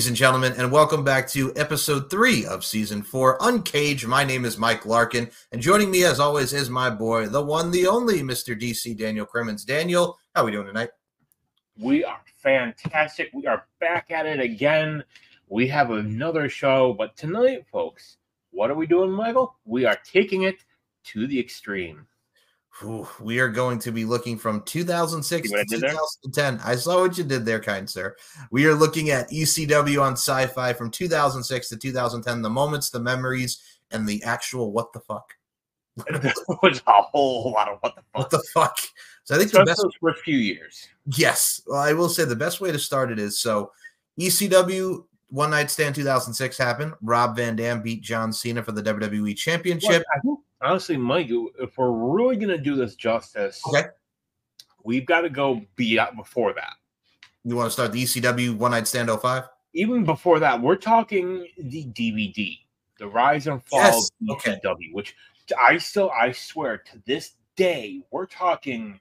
Ladies and gentlemen, and welcome back to episode three of season four, Uncaged. My name is Mike Larkin, and joining me, as always, is my boy, the one, the only, Mr. DC Daniel Crimmins. Daniel, how are we doing tonight? We are fantastic. We are back at it again. We have another show, but tonight, folks, what are we doing, Michael? We are taking it to the extreme. We are going to be looking from 2006 See what I to did there? 2010. I saw what you did there, kind sir. We are looking at ECW on sci fi from 2006 to 2010, the moments, the memories, and the actual what the fuck. Was a whole lot of what the What fuck. the fuck? So I think the best for a few years. Yes. Well, I will say the best way to start it is so ECW One Night Stand 2006 happened. Rob Van Dam beat John Cena for the WWE Championship. Think, honestly, Mike, if we're really going to do this justice, Okay. we've got to go be out before that. You want to start the ECW One Night Stand 05? Even before that, we're talking the DVD, the rise and fall Yes, of okay. ECW, which I still, I swear, to this day, we're talking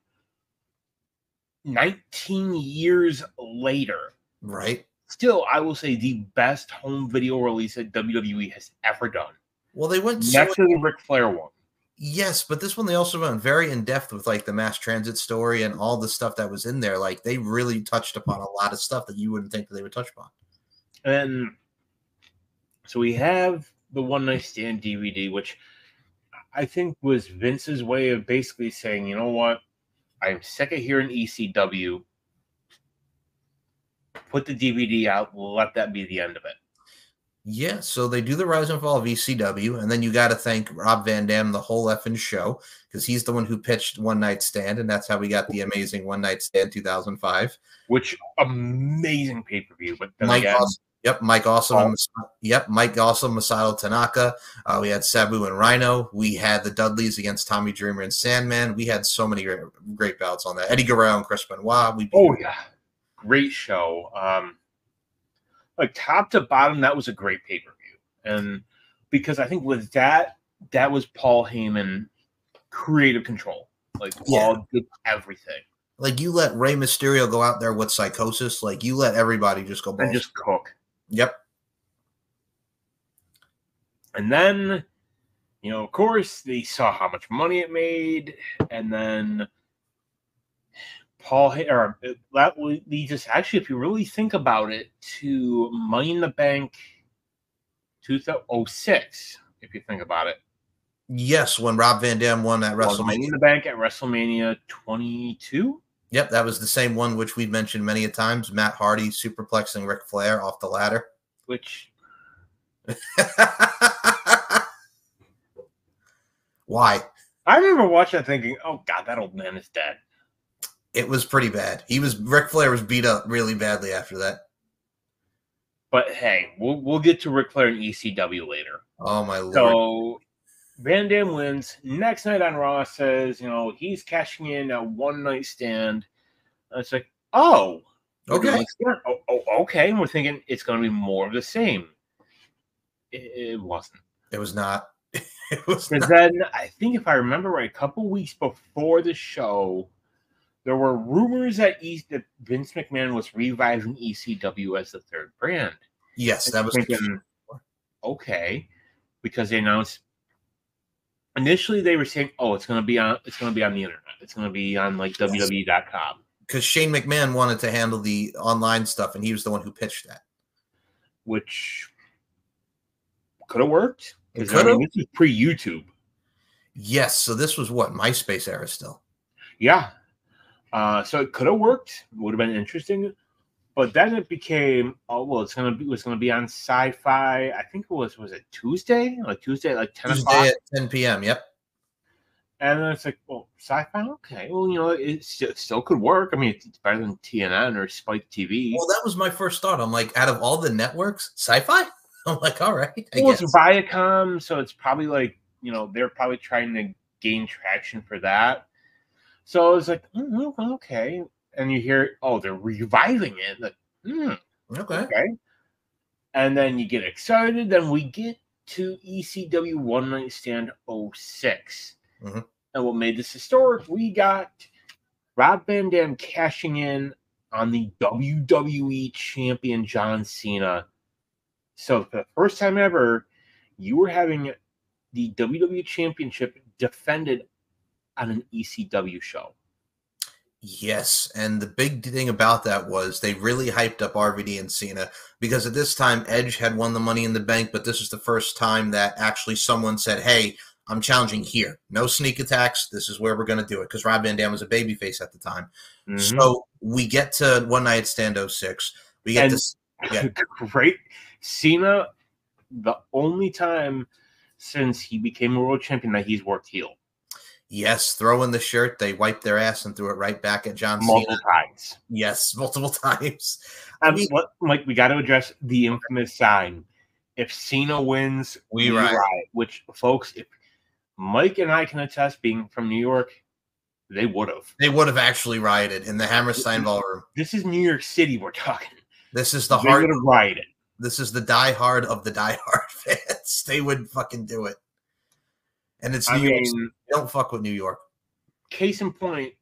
19 years later. Right. Still, I will say the best home video release that WWE has ever done. Well, they went so Next to the Ric Flair one. Yes, but this one they also went very in depth with like the mass transit story and all the stuff that was in there. Like they really touched upon a lot of stuff that you wouldn't think that they would touch upon. And so we have the One Night Stand DVD, which I think was Vince's way of basically saying, you know what? I'm sick of hearing ECW. Put the DVD out. Let that be the end of it. Yeah, so they do the rise and fall of ECW, and then you got to thank Rob Van Dam the whole effing show because he's the one who pitched One Night Stand, and that's how we got the amazing One Night Stand 2005. Which amazing pay per view. But Mike again, Awesome, yep, Mike Awesome, Oh. yep, Mike Awesome, Masato Tanaka. Uh, we had Sabu and Rhino. We had the Dudleys against Tommy Dreamer and Sandman. We had so many great, great bouts on that. Eddie Guerrero and Chris Benoit. We oh yeah, great show. Um, like top to bottom, that was a great pay per view, and because I think with that, that was Paul Heyman creative control. Like Paul did everything like you let Rey Mysterio go out there with Psicosis. Like you let everybody just go. and just cook. yep. And then, you know, of course, they saw how much money it made, and then Paul or uh, that leads us actually, if you really think about it, to Money in the Bank 2006. If you think about it, Yes, when Rob Van Dam won at Well, Money in WrestleMania. the Bank at WrestleMania 22. Yep, that was the same one which we've mentioned many a times. Matt Hardy superplexing Ric Flair off the ladder. Which Why? I remember watching thinking, "Oh God, that old man is dead." It was pretty bad. He was Ric Flair was beat up really badly after that. But hey, we'll we'll get to Ric Flair and ECW later. Oh my lord! So Van Dam wins. Next night on Raw says, you know, he's cashing in a one night stand. And it's like, oh, okay. Oh, oh, okay. And we're thinking it's going to be more of the same. It, it wasn't. it was not. It was Because not. then I think if I remember right, a couple weeks before the show, there were rumors that, e- that Vince McMahon was reviving ECW as the third brand. Yes, that was. thinking, okay, because they announced initially they were saying, "Oh, it's going to be on, it's going to be on the internet, it's going to be on like Yes. WWE.com," because Shane McMahon wanted to handle the online stuff, and he was the one who pitched that. which could have worked. It 'Cause, I mean, this is pre YouTube. Yes, so this was what MySpace era still. Yeah, uh, so it could have worked. Would have been interesting. But then it became, oh well, it's gonna be it's gonna be on Sci-Fi. I think it was was it Tuesday, like Tuesday, like ten o'clock. At 10 p.m. Yep. And then it's like, well, sci-fi, okay. Well, you know, it still, still could work. I mean, it's, it's better than TNN or Spike TV. Well, that was my first thought. I'm like, out of all the networks, sci-fi. I'm like, all right, I well, guess. it's Viacom, so it's probably like, you know, they're probably trying to gain traction for that. So it's like, mm, okay. And you hear, oh, they're reviving it. Like, hmm, Okay. okay. And then you get excited. Then we get to ECW One Night Stand 6 Mhm. And what made this historic, we got Rob Van Dam cashing in on the WWE champion John Cena. So for the first time ever, you were having the WWE championship defended on an ECW show. Yes, and the big thing about that was they really hyped up RVD and Cena because at this time Edge had won the Money in the Bank, but this is the first time that actually someone said, "Hey, I'm challenging here. No sneak attacks. This is where we're going to do it." Because Rob Van Dam was a babyface at the time. Mm-hmm. So we get to One Night Stand 06. We get and to yeah. great Cena. The only time since he became a world champion that he's worked heel. Yes, throw in the shirt, they wiped their ass and threw it right back at John multiple Cena. times. Yes, multiple times. I mean, what, Mike, we got to address the infamous sign. If Cena wins, we, we riot. riot. Which, folks, if Mike and I can attest, being from New York, they would have. They would have actually rioted in the Hammerstein Ballroom. This is New York City. We're talking. This is the they have rioted. This is the die hard of the die hard fans. They would fucking do it. And it's New I York. Mean, don't fuck with New York. Case in point,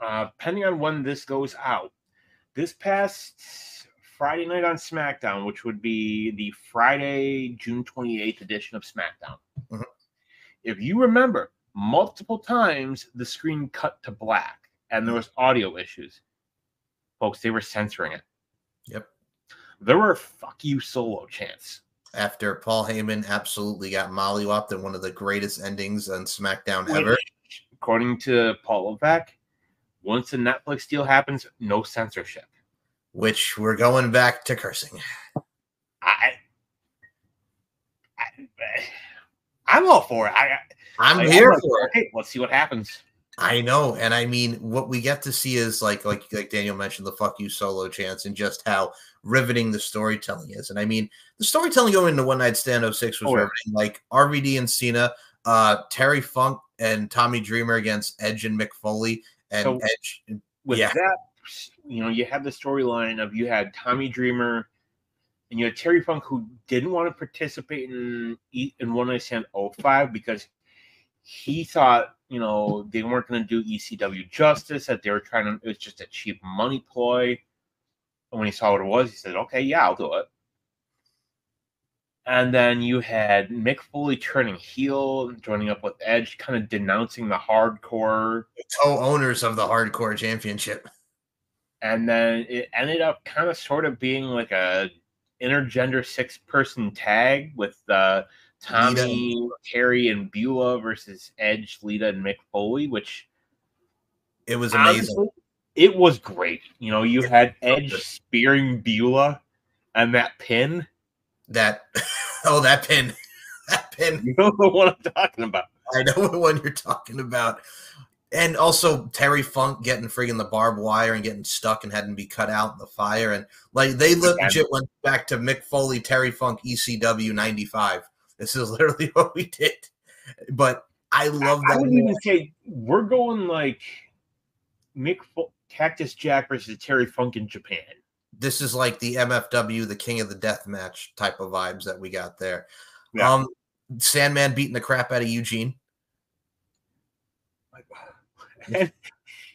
uh, depending on when this goes out, this past Friday night on SmackDown, which would be the Friday, June 28th edition of SmackDown. Mm-hmm. If you remember, multiple times the screen cut to black and there was audio issues. Folks, they were censoring it. Yep. There were fuck you solo chants after Paul Heyman absolutely got mollywopped in one of the greatest endings on SmackDown ever. According to Paul Levesque, once the Netflix deal happens, no censorship. Which we're going back to cursing. I, I am all for it. I, I'm I, here I'm for it. Okay, let's see what happens. I know, and I mean, what we get to see is like, like, like Daniel mentioned, the "fuck you" solo chance, and just how riveting the storytelling is. And I mean, the storytelling going into One Night Stand 06 was oh, riveting. Like RVD and Cena, uh, Terry Funk and Tommy Dreamer against Edge and Mick Foley, and so Edge. With yeah. that, you know, you had the storyline of you had Tommy Dreamer and you had Terry Funk who didn't want to participate in in One Night Stand 05 because he thought you know they weren't going to do ECW justice that they were trying to it was just a cheap money ploy and when he saw what it was he said okay yeah I'll do it and then you had Mick Foley turning heel joining up with Edge kind of denouncing the hardcore the co-owners of the hardcore championship and then it ended up kind of sort of being like a intergender six person tag with uh Tommy, Lita. Terry, and Beulah versus Edge, Lita, and Mick Foley, which it was amazing. Honestly, it was great. You know, you had Edge spearing Beulah and that pin. That oh, that pin. That pin. You know the one I'm talking about. I know the one you're talking about. And also Terry Funk getting friggin' the barbed wire and getting stuck and having to be cut out in the fire. And like they legit went back to Mick Foley, Terry Funk, ECW 95. This is literally what we did. But I love that. I would even say we're going like Mick F- Cactus Jack versus Terry Funk in Japan. This is like the MFW, the King of the Death match type of vibes that we got there. Yeah. Um, Sandman beating the crap out of Eugene. And,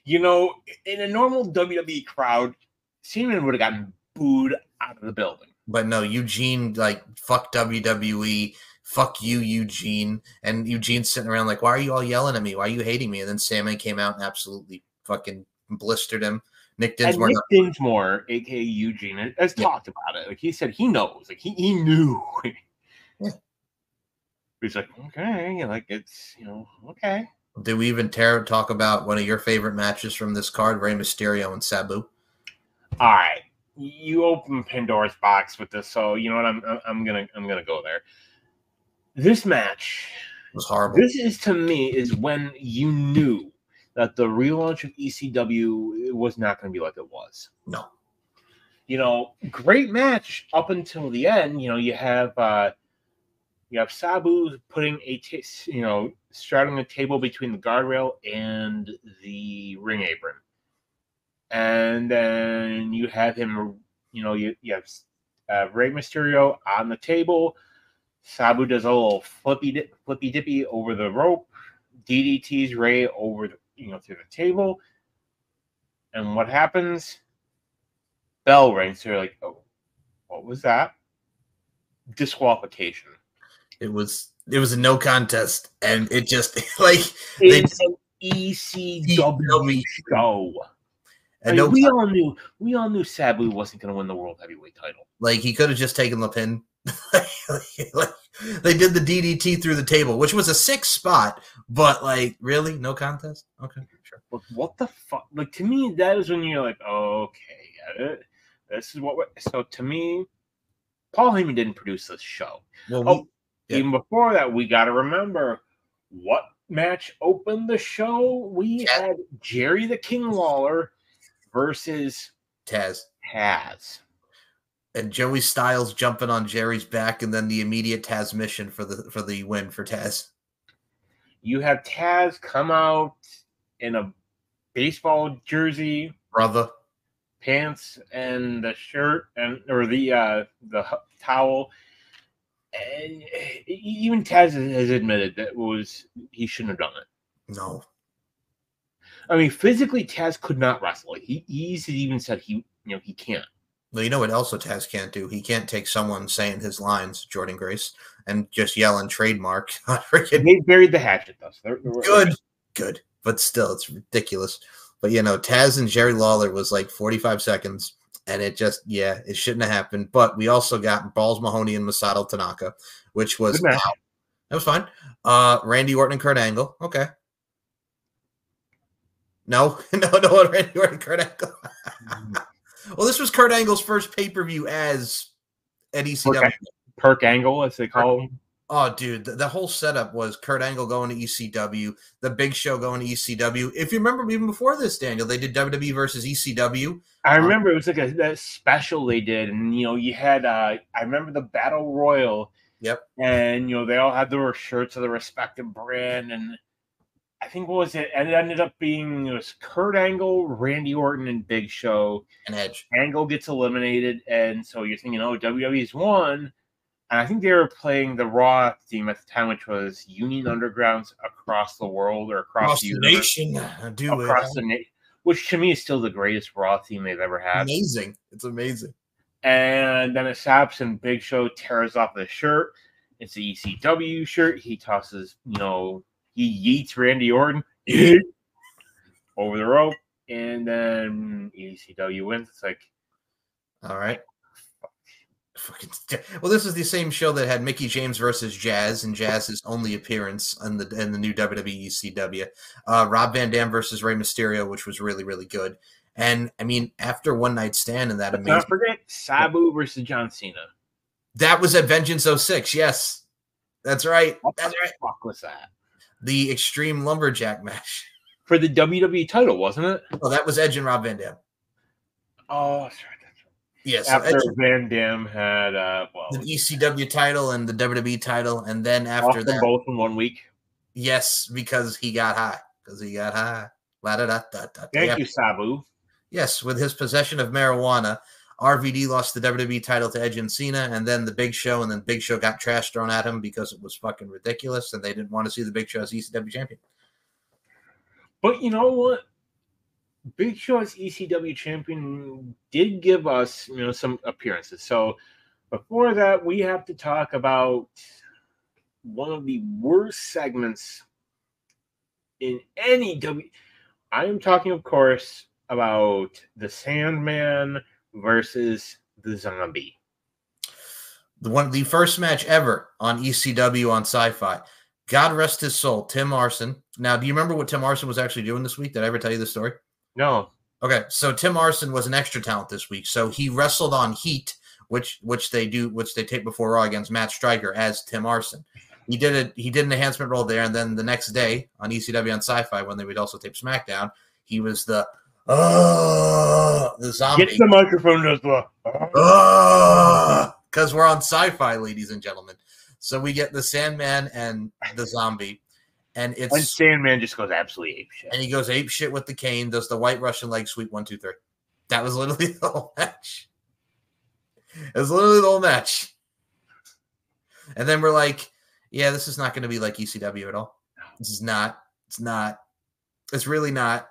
you know, in a normal WWE crowd, Sandman would have gotten booed out of the building. But no, Eugene like fuck WWE fuck you, Eugene. And Eugene's sitting around like, why are you all yelling at me? Why are you hating me? And then Sandman came out and absolutely fucking blistered him. Nick Dinsmore. Nick Dinsmore, aka Eugene, has yeah. talked about it. Like he said, he knows. Like he, he knew. yeah. He's like, okay, like it's you know, okay. Do we even tear talk about one of your favorite matches from this card, Rey Mysterio and Sabu? All right, you open Pandora's box with this, so you know what? I'm I'm gonna I'm gonna go there this match was horrible. This is to me is when you knew that the relaunch of ECW was not going to be like it was. No. You know, great match up until the end. You know, you have uh you have Sabu putting a t- you know straddling a table between the guardrail and the ring apron, and then you have him. You know, you you have uh, Rey Mysterio on the table Sabu does a little flippy dip, flippy dippy over the rope, DDT's Ray over the, you know through the table, and what happens? bell rings. They're like, "Oh, what was that?" Disqualification. It was it was a no contest, and it just like they, It's an ECW show. And no, we all knew we all knew Sabu wasn't going to win the world heavyweight title. like he could have just taken the pin. like, they did the DDT through the table, which was a six spot, but like really no contest. Okay, sure. But what the fuck? Like to me, that is when you're like, okay. This is what. We're... So to me, Paul Heyman didn't produce this show. Well, Oh, Yeah. even before that, we got to remember what match opened the show. We Yeah. had Jerry the King Lawler versus Taz Taz. And Joey Styles jumping on Jerry's back, and then the immediate Tazmission for the for the win for Taz. You have Taz come out in a baseball jersey, Brother, pants, and the shirt, and or the uh, the towel. And even Taz has admitted that was he shouldn't have done it. no, I mean, physically, Taz could not wrestle. He he's even said he you know he can't. Well, you know what? Also, Taz can't do. He can't take someone saying his lines, Jordynne Grace, and just yell and trademark. They buried the hatchet, though. So they're- they're- good, good, but still, it's ridiculous. But you know, Taz and Jerry Lawler was like 45 seconds, and it just, yeah, it shouldn't have happened. But we also got Balls Mahoney and Masato Tanaka, which was wow, that was fine. Uh, Randy Orton and Kurt Angle, okay. No, no, no, Randy Orton, and Kurt Angle. Well, this was Kurt Angle's first pay per view as at ECW. Perk angle, as they call him. Oh, dude, the, the whole setup was Kurt Angle going to ECW, the Big Show going to ECW. If you remember, even before this, Daniel, they did WWE versus ECW. I remember it was like a that special they did, and you know, you had uh I remember the Battle Royal. Yep. And you know, they all had their shirts of the respective brand, and I think what was it? And it ended up being it was Kurt Angle, Randy Orton, and Big Show. And Edge. Angle gets eliminated, and so you're thinking, oh, WWE's won. And I think they were playing the Raw theme at the time, which was Union Undergrounds across the world or across, Across the, universe, nation. Do across it. the na- which to me is still the greatest Raw theme they've ever had. Amazing. It's amazing. And then it stops, and Big Show tears off the shirt. It's the ECW shirt. He tosses, you know, he yeets Randy Orton yeet, over the rope, and then ECW wins. It's like, All right. Well, this is the same show that had Mickie James versus Jazz, and Jazz's only appearance in the in the new WWE ECW. Uh, Rob Van Dam versus Rey Mysterio, which was really really good. And I mean, after one night stand and that let's amazing, not forget Sabu versus John Cena. that was at Vengeance 06. Yes, that's right. What That's the right. fuck was that? The Extreme Lumberjack match. For the WWE title, wasn't it? Oh, that was Edge and Rob Van Dam. Oh, that's right. Yes, right. so After Edge Van Dam had, uh, well, the ECW title and the WWE title, and then after them that, both in one week. yes, because he got high. Because he got high. La da da da da. Thank Yeah. you, Sabu. Yes, with his possession of marijuana, RVD lost the WWE title to Edge and Cena, and then the Big Show, and then Big Show got trash thrown at him because it was fucking ridiculous, and they didn't want to see the Big Show as ECW champion. But you know what? Big Show as ECW champion did give us, you know, some appearances. So before that, we have to talk about one of the worst segments in any W. I am talking, of course, about the Sandman versus the Zombie. The one, the first match ever on ECW on Sci-Fi. God rest his soul, Tim Arson. Now, do you remember what Tim Arson was actually doing this week? Did I ever tell you the story? No, Okay, so Tim Arson was an extra talent this week. So he wrestled on Heat, which which they do, which they take before Raw against Matt Striker as Tim Arson. He did it. He did an enhancement role there, and then the next day on ECW on Sci-Fi when they would also tape SmackDown, he was the uh, the zombie. get the microphone, the. Because we're on Sci-Fi, ladies and gentlemen. So we get the Sandman and the zombie, and it's And Sandman just goes absolutely ape shit. and he goes ape shit with the cane, does the white Russian leg sweep one, two, three. That was literally the whole match. It was literally the whole match. And then we're like, yeah, this is not going to be like ECW at all. This is not. It's not. It's really not.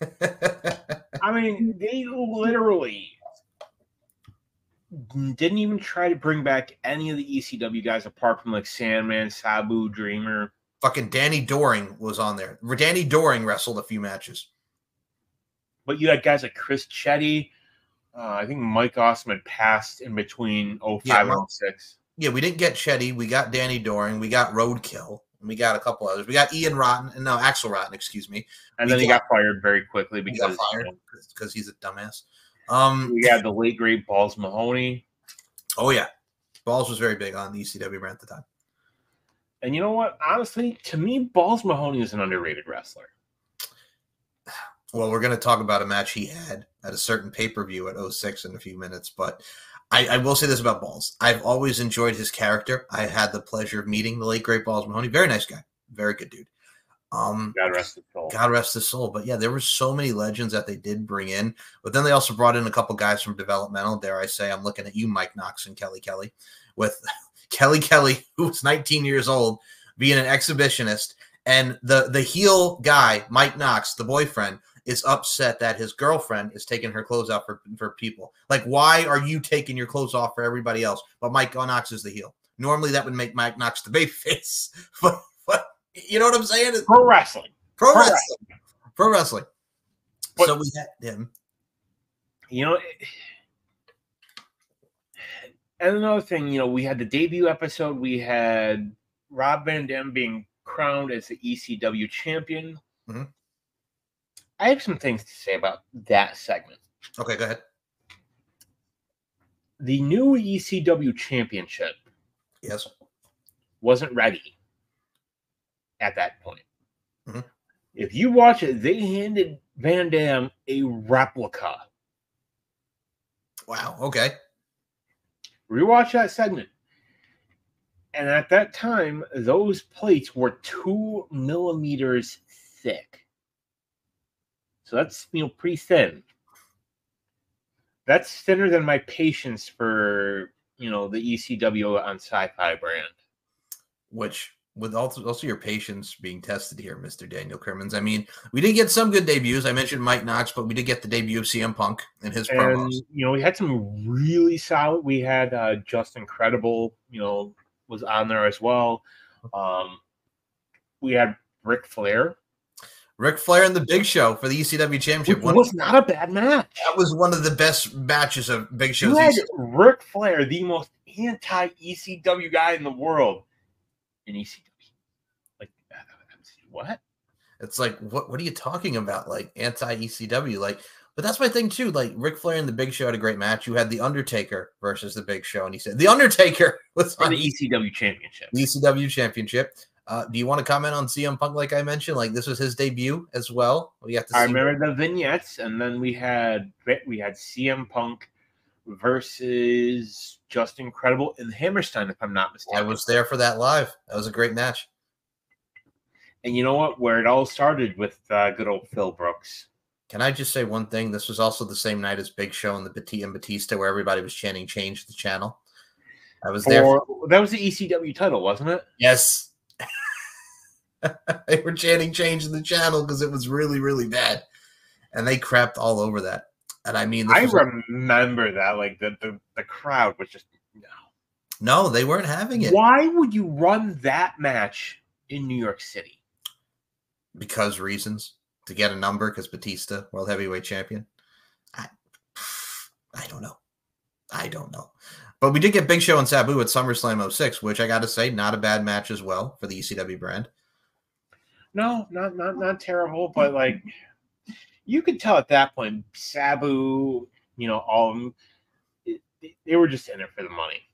I mean, they literally didn't even try to bring back any of the ECW guys apart from like Sandman, Sabu, Dreamer. Fucking Danny Doring was on there. Danny Doring wrestled a few matches. But you had guys like Chris Chetti. Uh, I think Mike Awesome had passed in between 05 Yeah, and well- 06. Yeah, we didn't get Chetti. We got Danny Doring. We got Roadkill. And we got a couple others. We got Ian Rotten. And no, Axel Rotten, excuse me. And we then he got- got fired very quickly because He got because you fired know, because he's a dumbass. Um, we had the late great Balls Mahoney. oh yeah, Balls was very big on the ECW brand at the time. And you know what? Honestly, to me, Balls Mahoney is an underrated wrestler. Well, we're going to talk about a match he had at a certain pay per view at 06 in a few minutes, but I, I will say this about Balls. I've always enjoyed his character. I had the pleasure of meeting the late great Balls Mahoney. Very nice guy, very good dude. Um, God rest his soul. God rest his soul. But yeah, there were so many legends that they did bring in. But then they also brought in a couple guys from developmental. Dare I say, I'm looking at you, Mike Knox and Kelly Kelly, with Kelly Kelly, who was 19 years old, being an exhibitionist, and the the heel guy, Mike Knox, the boyfriend, is upset that his girlfriend is taking her clothes off for, for people. Like, why are you taking your clothes off for everybody else? But Mike Knox is the heel. Normally, that would make Mike Knox the babyface, but but you know what I'm saying? Pro wrestling. Pro Pro wrestling. Pro wrestling. But- so we had him. You know, and another thing, you know, we had the debut episode. We had Rob Van Dam being crowned as the ECW champion. Mhm. I have some things to say about that segment. Okay, go ahead. The new ECW championship Yes. wasn't ready at that point. Mhm. If you watch it, they handed Van Dam a replica. Wow. Okay. Rewatch that segment. And at that time, those plates were two millimeters thick. So that's you know pretty thin. That's thinner than my patience for you know the ECW on sci-fi brand. Which, with also, also your patience being tested here, Mr. Daniel Crimmins. I mean, we did get some good debuts. I mentioned Mike Knox, but we did get the debut of CM Punk and his and promos. you know we had some really solid we had uh Justin Credible you know was on there as well um we had Ric Flair Ric Flair and the Big Show for the ECW Championship. One, was not a bad match that was one of the best matches of Big Show's. you had ECW. Ric Flair the most anti ECW guy in the world in ECW like what It's like, what what are you talking about? Like anti ECW, like. But that's my thing too. Like Ric Flair and the Big Show had a great match. You had the Undertaker versus the Big Show, and he said the Undertaker was for on the ECW championship the ECW Championship. Uh, do you want to comment on CM Punk? Like I mentioned, like this was his debut as well. We got to see. I remember the vignettes, and then we had we had CM Punk versus Justin Credible in Hammerstein, if I'm not mistaken. I was there for that live. That was a great match. and you know what? Where it all started with uh, good old Phil Brooks. Can I just say one thing? This was also the same night as Big Show and the Batista and Batista, where everybody was chanting "Change the channel." I was there. For, that was the ECW title, wasn't it? Yes. they were chanting change in the channel because it was really, really bad. And they crapped all over that. And I mean, I remember that. Like the, the the crowd was just no. no, they weren't having it Why would you run that match in New York City? because reasons to get a number because Batista, world heavyweight champion. I, I don't know. I don't know. But we did get Big Show and Sabu at SummerSlam 06, which I got to say, not a bad match as well for the ECW brand. No, not not not terrible, but like you could tell at that point, Sabu, you know, all of them, it- they were just in it for the money.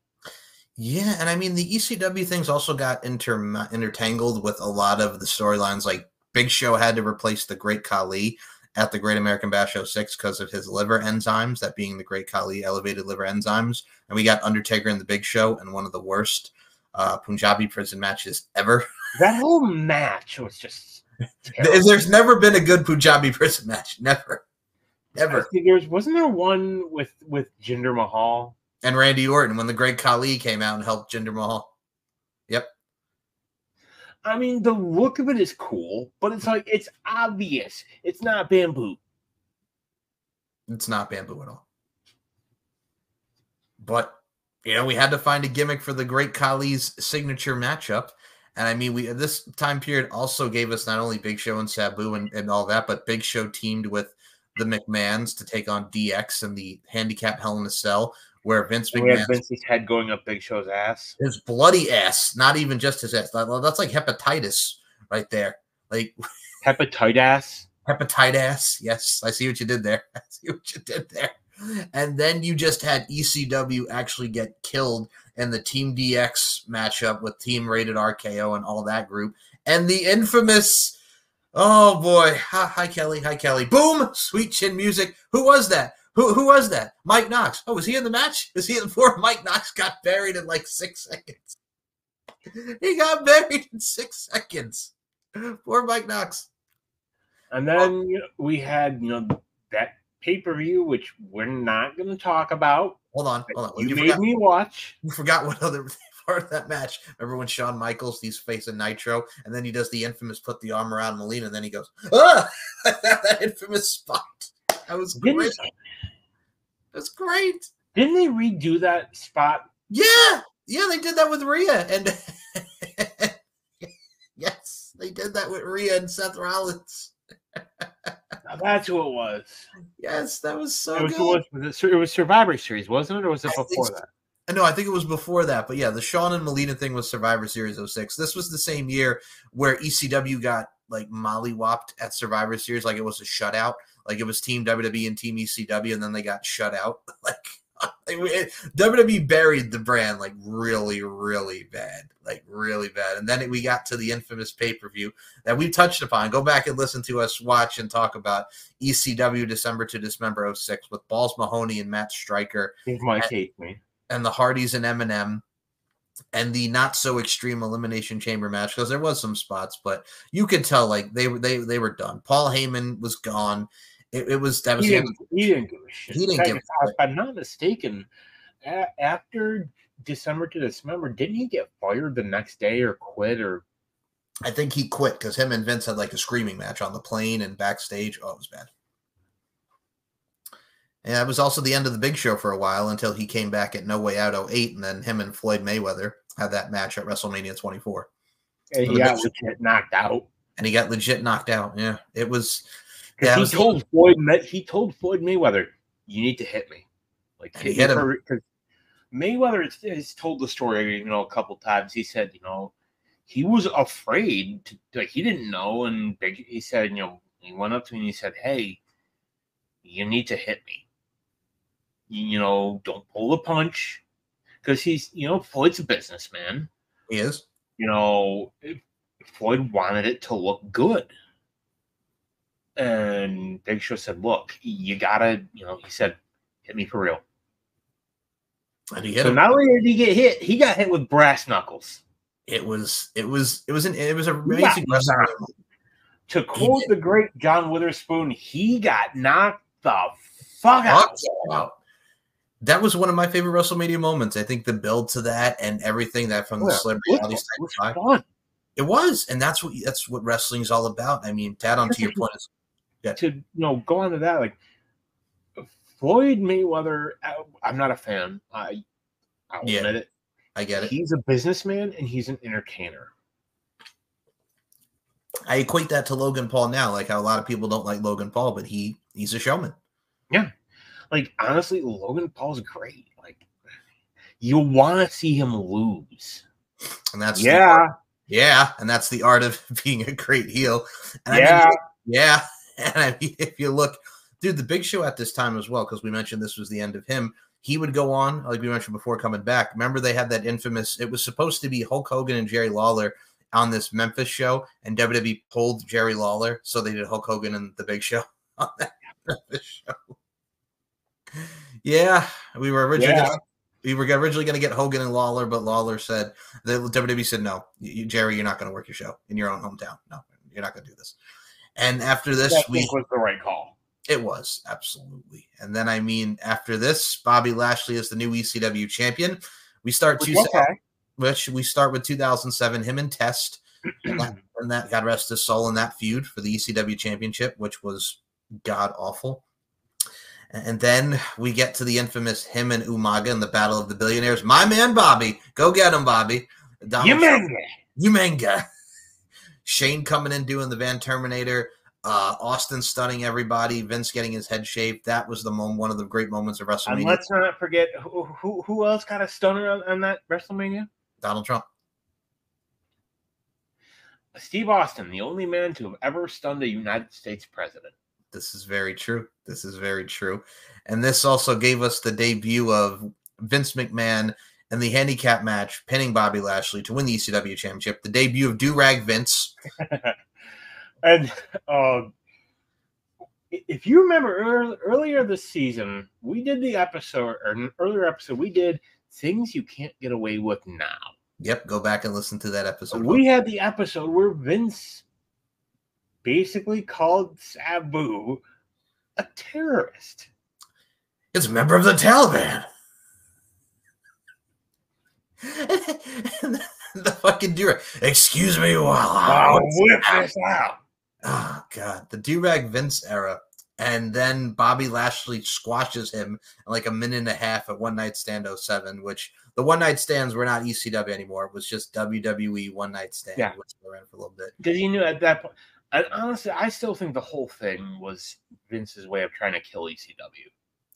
Yeah, and I mean the ECW things also got inter intertangled with a lot of the storylines. Like Big Show had to replace the Great Khali at the Great American Bash 06 because of his liver enzymes, that being the Great Khali elevated liver enzymes. And we got Undertaker and the Big Show in one of the worst uh, Punjabi prison matches ever. That whole match was just terrible. There's never been a good Punjabi prison match, never, never. ever. think There was wasn't there one with with Jinder Mahal? And Randy Orton when the Great Khali came out and helped Jinder Mahal. Yep. I mean, the look of it is cool, but it's like it's obvious. It's not bamboo. It's not bamboo at all. but you know, we had to find a gimmick for the Great Khali's signature matchup. And I mean, we this time period also gave us not only Big Show and Sabu and, and all that, but Big Show teamed with the McMahons to take on DX and the handicap Hell in a Cell, where Vince And we had Vince's head going up Big Show's ass. his bloody ass, not even just his ass. That- That's like hepatitis right there. Like Hepatitis. hepatitis. Yes, I see what you did there. I see what you did there. And then you just had ECW actually get killed in the Team DX matchup with Team Rated RKO and all that group. And the infamous, oh boy, hi, Kelly, hi Kelly, boom, sweet chin music. Who was that? Who who was that? Mike Knox. Oh, was he in the match? Is he in before Mike Knox got buried in like six seconds? He got buried in six seconds. Poor Mike Knox. And then we had, you know, that pay per view, which we're not going to talk about. Hold on, hold on. You, You made forgot, me watch. you forgot one other part of that match. Remember when Shawn Michaels he's facing Nitro, and then he does the infamous put the arm around Melina, and then he goes, ah, that infamous spot. That was Didn't, great. That's great. didn't they redo that spot? Yeah, yeah, they did that with Rhea, and yes, they did that with Rhea and Seth Rollins. That's who it was. Yes, that was so it, was, good. it, was, it was Survivor Series, wasn't it? Or was it I before so. that? Uh, No, I think it was before that, but yeah, the Shawn and Melina thing was Survivor Series 06. This was the same year where ECW got like mollywopped at Survivor Series, like it was a shutout. Like it was Team WWE and Team ECW, and then they got shut out. Like it- WWE buried the brand like really, really bad, like really bad. And then we got to the infamous pay per view that we touched upon. Go back and listen to us watch and talk about ECW December to Dismember 06 with Balls Mahoney and Matt Striker He might hate me. and the Hardys and MNM and the not so extreme elimination chamber match because there was some spots, but you could tell like they were they they were done. Paul Heyman was gone. It, it was that was He didn't, he didn't give a shit. He didn't give a if I'm not mistaken, after December to Dismember, didn't he get fired the next day or quit or I think he quit because him and Vince had like a screaming match on the plane and backstage. Oh, it was bad. And it was also the end of the big show for a while until he came back at No Way Out 08, and then him and Floyd Mayweather had that match at WrestleMania 24. and he got legit knocked out? And he got legit knocked out. Yeah. It was Yeah, he told Floyd he told Floyd Mayweather, "You need to hit me." Like hit hit because Mayweather has, told the story, you know, a couple times. He said, you know, he was afraid to like he didn't know, and he said, you know, he went up to me and he said, "Hey, you need to hit me. You, you know, don't pull a punch." Because he's, you know, Floyd's a businessman. he is. You know, Floyd wanted it to look good. And Big Show said, Look, you gotta, you know, he said, hit me for real. And he hit So him. not only did he get hit, he got hit with brass knuckles. it was it was it was an it was a amazing To quote the great John Witherspoon, he got knocked the fuck out. Yeah. That was one of my favorite WrestleMania moments. I think the build to that and everything that from the Yeah, Slim It Reality was, it was fun. it was, and that's what that's what wrestling is all about. I mean, Dad, on to your point is To you know, go on to that, like Floyd Mayweather, I, I'm not a fan. I I'll Yeah. admit it. I get it. He's a businessman and he's an entertainer. I equate that to Logan Paul now, like how a lot of people don't like Logan Paul, but he he's a showman. Yeah. Like honestly, Logan Paul's great. Like you want to see him lose. And that's Yeah, art- yeah, and that's the art of being a great heel. And I mean, yeah. And I mean, if you look, dude, the big show at this time as well, because we mentioned this was the end of him. He would go on, like we mentioned before, coming back. Remember, they had that infamous, it was supposed to be Hulk Hogan and Jerry Lawler on this Memphis show, and WWE pulled Jerry Lawler. So they did Hulk Hogan and the big show on that Memphis show. Yeah, we were originally Yeah. gonna, we were originally going to get Hogan and Lawler, but Lawler said the WWE said no, you, Jerry, you're not going to work your show in your own hometown. No, you're not going to do this. And after this, That we was the right call. it was absolutely. And then I mean, after this, Bobby Lashley is the new ECW champion. We start two, Okay. which we start with 2007, him and Test, and that, and that God rest his soul in that feud for the ECW championship, which was god awful. And then we get to the infamous him and Umaga in the Battle of the Billionaires. My man Bobby, go get him, Bobby. Umaga. Umaga. Shane coming in doing the Van Terminator. Uh, Austin stunning everybody. Vince getting his head shaved. That was the moment, one of the great moments of WrestleMania. And let's not forget who who, who else got a stunner on, on that WrestleMania? Donald Trump. Steve Austin, the only man to have ever stunned a United States president. This is very true. This is very true. And this also gave us the debut of Vince McMahon and the handicap match, pinning Bobby Lashley to win the ECW championship. The debut of Do Rag Vince. and uh, if you remember early, earlier this season, we did the episode, or an earlier episode, we did things you can't get away with now. Yep, go back and listen to that episode. We had the episode where Vince basically called Sabu a terrorist. It's a member of the Taliban. the fucking do Excuse me while I whip this out. Oh god, the Durag Vince era. And then Bobby Lashley squashes him in like a minute and a half at One Night Stand 07, which the one night stands were not ECW anymore. It was just WWE One Night Stand, yeah. which ran for a little bit. Because you knew at that point, and honestly, I still think the whole thing was Vince's way of trying to kill ECW.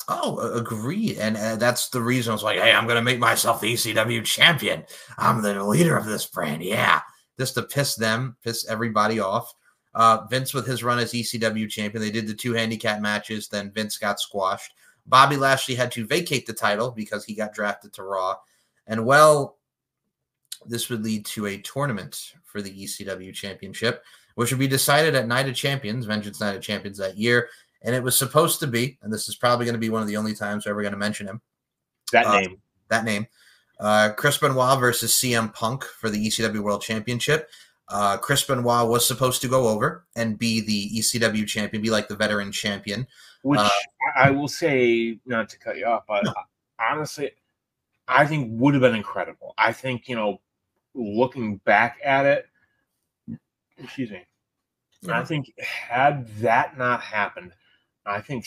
Oh, agreed. And uh, that's the reason I was like, hey, I'm going to make myself the ECW champion. I'm the leader of this brand. Yeah. Just to piss them, piss everybody off. Uh, Vince with his run as ECW champion. They did the two handicap matches. Then Vince got squashed. Bobby Lashley had to vacate the title because he got drafted to Raw. And well, this would lead to a tournament for the ECW championship which would be decided at Night of Champions, Vengeance Night of Champions that year. And it was supposed to be, and this is probably going to be one of the only times we're ever going to mention him. That uh, name. That name. Uh, Chris Benoit versus CM Punk for the ECW World Championship. Uh, Chris Benoit was supposed to go over and be the ECW champion, be like the veteran champion. Which uh, I will say, not to cut you off, but no. honestly, I think would have been incredible. I think, you know, looking back at it, excuse me. Yeah. I think had that not happened, I think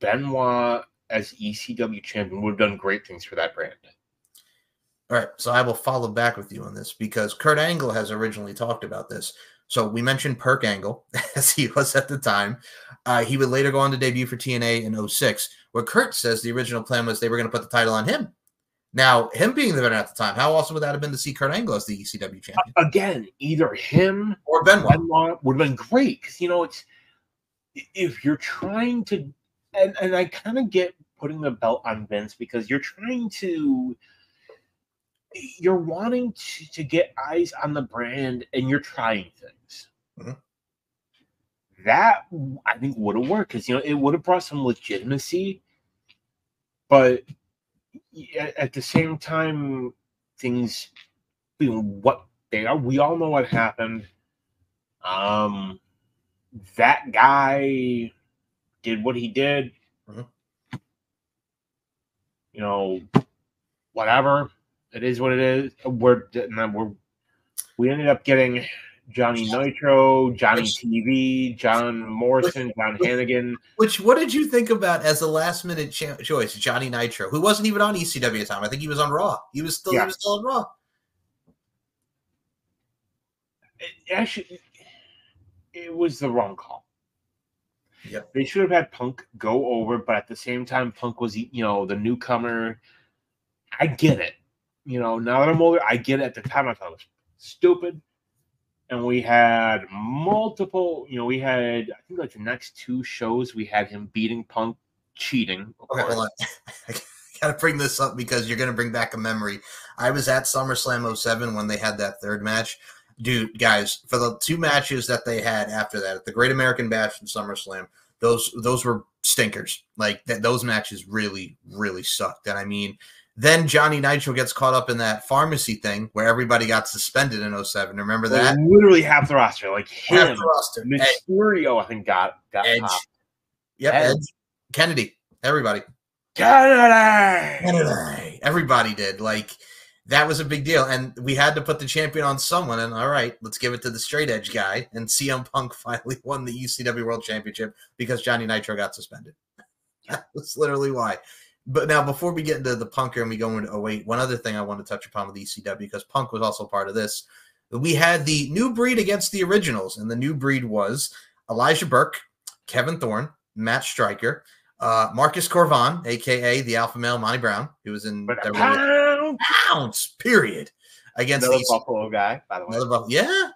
Benoit as ECW champion would have done great things for that brand. All right, so I will follow back with you on this because Kurt Angle has originally talked about this. So we mentioned Perk Angle as he was at the time. Uh, he would later go on to debut for TNA in 06, where Kurt says the original plan was they were going to put the title on him now, him being the veteran at the time, how awesome would that have been to see Kurt Angle as the ECW champion? Again, either him or Benoit, Benoit would have been great because you know it's if you're trying to, and and I kind of get putting the belt on Vince because you're trying to, you're wanting to, to get eyes on the brand and you're trying things. Mm-hmm. That I think would have worked because you know it would have brought some legitimacy, but at the same time, things you know, what they are. We all know what happened. Um, that guy did what he did. Mm-hmm. You know, whatever it is, what it is. We're we're we ended up getting Johnny Nitro, Johnny which, TV, John Morrison, John Hennigan. Which, what did you think about as a last minute cha- choice, Johnny Nitro, who wasn't even on ECW at the time? I think he was on Raw. He was still, he was still on Raw. It, actually, it was the wrong call. Yep. They should have had Punk go over, but at the same time, Punk was, you know, the newcomer. I get it. You know, now that I'm older, I get it. At the time, I thought it was stupid and we had multiple. You know, we had I think like the next two shows we had him beating Punk, cheating. Okay, hold on. I gotta bring this up because you're gonna bring back a memory. I was at SummerSlam 07 when they had that third match. Dude, guys, for the two matches that they had after that, the Great American Bash and SummerSlam, those those were stinkers. Like th- those matches really, really sucked. And I mean, then Johnny Nitro gets caught up in that pharmacy thing where everybody got suspended in 07. Remember that? literally half the roster. Like him, half the roster. Mysterio, I think, got, got Edge. Popped. Yep, Edge. Edge. Kennedy. Everybody. Kennedy. Kennedy. Everybody did. Like, that was a big deal. And we had to put the champion on someone. And all right, let's give it to the straight edge guy. And CM Punk finally won the ECW World Championship because Johnny Nitro got suspended. That's literally why. But now, before we get into the punker and we go into oh wait, one other thing I want to touch upon with ECW because Punk was also part of this. We had the new breed against the originals, and the new breed was Elijah Burke, Kevin Thorn, Matt Striker, uh, Marcus Cor Von, aka the Alpha Male Monty Brown, who was in But a WWE pound. pounds, period, against Another the Buffalo guy, by the way. Another buff, yeah.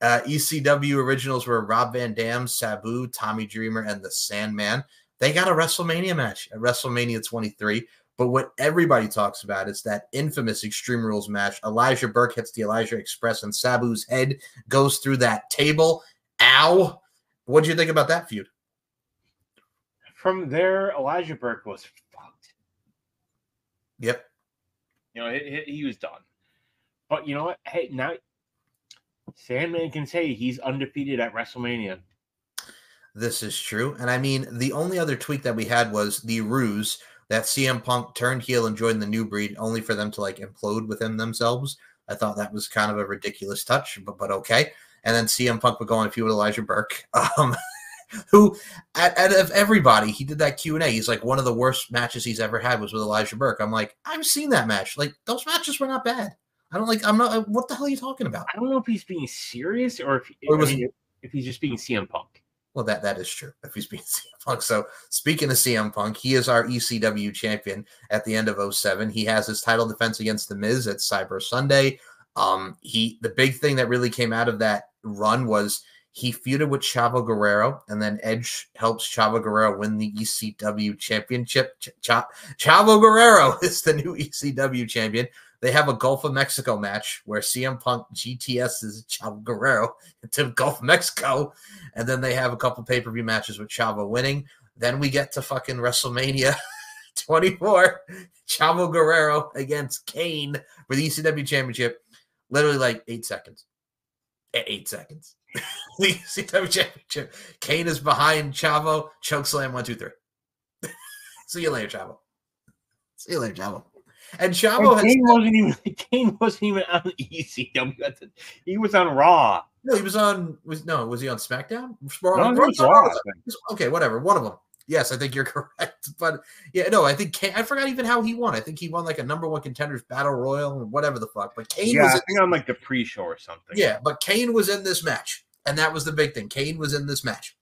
Uh, ECW originals were Rob Van Dam, Sabu, Tommy Dreamer, and the Sandman. They got a WrestleMania match at WrestleMania 23. But what everybody talks about is that infamous Extreme Rules match. Elijah Burke hits the Elijah Express, and Sabu's head goes through that table. Ow! What do you think about that feud? From there, Elijah Burke was fucked. Yep. You know, he, he- was done. But you know what? Hey, now Sandman can say he's undefeated at WrestleMania. This is true. And I mean, the only other tweak that we had was the ruse that CM Punk turned heel and joined the new breed, only for them to like implode within themselves. I thought that was kind of a ridiculous touch, but but okay. And then CM Punk would go on a feud with Elijah Burke, um, who, out, out of everybody, he did that Q and A. He's like one of the worst matches he's ever had was with Elijah Burke. I'm like, I've seen that match. Like those matches were not bad. I don't like. I'm not. What the hell are you talking about? I don't know if he's being serious or if, Or I mean, if he's just being CM Punk. Well, that that is true. If he's being CM Punk. So speaking of CM Punk, he is our ECW champion at the end of 07. He has his title defense against the Miz at Cyber Sunday. Um, he the big thing that really came out of that run was he feuded with Chavo Guerrero, and then Edge helps Chavo Guerrero win the ECW championship. Ch- Ch- Chavo Guerrero is the new ECW champion. They have a Gulf of Mexico match where CM Punk GTS is Chavo Guerrero to Gulf of Mexico. And then they have a couple pay per view matches with Chavo winning. Then we get to fucking WrestleMania 24. Chavo Guerrero against Kane for the ECW Championship. Literally like eight seconds. Eight seconds. the ECW Championship. Kane is behind Chavo. Choke slam one, two, three. See you later, Chavo. See you later, Chavo. And Chavo And has wasn't even Kane wasn't even on ECW. He was on Raw. no, he was on was no, was he on SmackDown? No, Raw- he was Raw- Raw. Okay, whatever. One of them. Yes, I think you're correct. But yeah, no, I think Kane, I forgot even how he won. I think he won like a number one contenders battle royal or whatever the fuck. But Kane Yeah, was I in, think on like the pre-show or something. yeah, but Kane was in this match, and that was the big thing. Kane was in this match.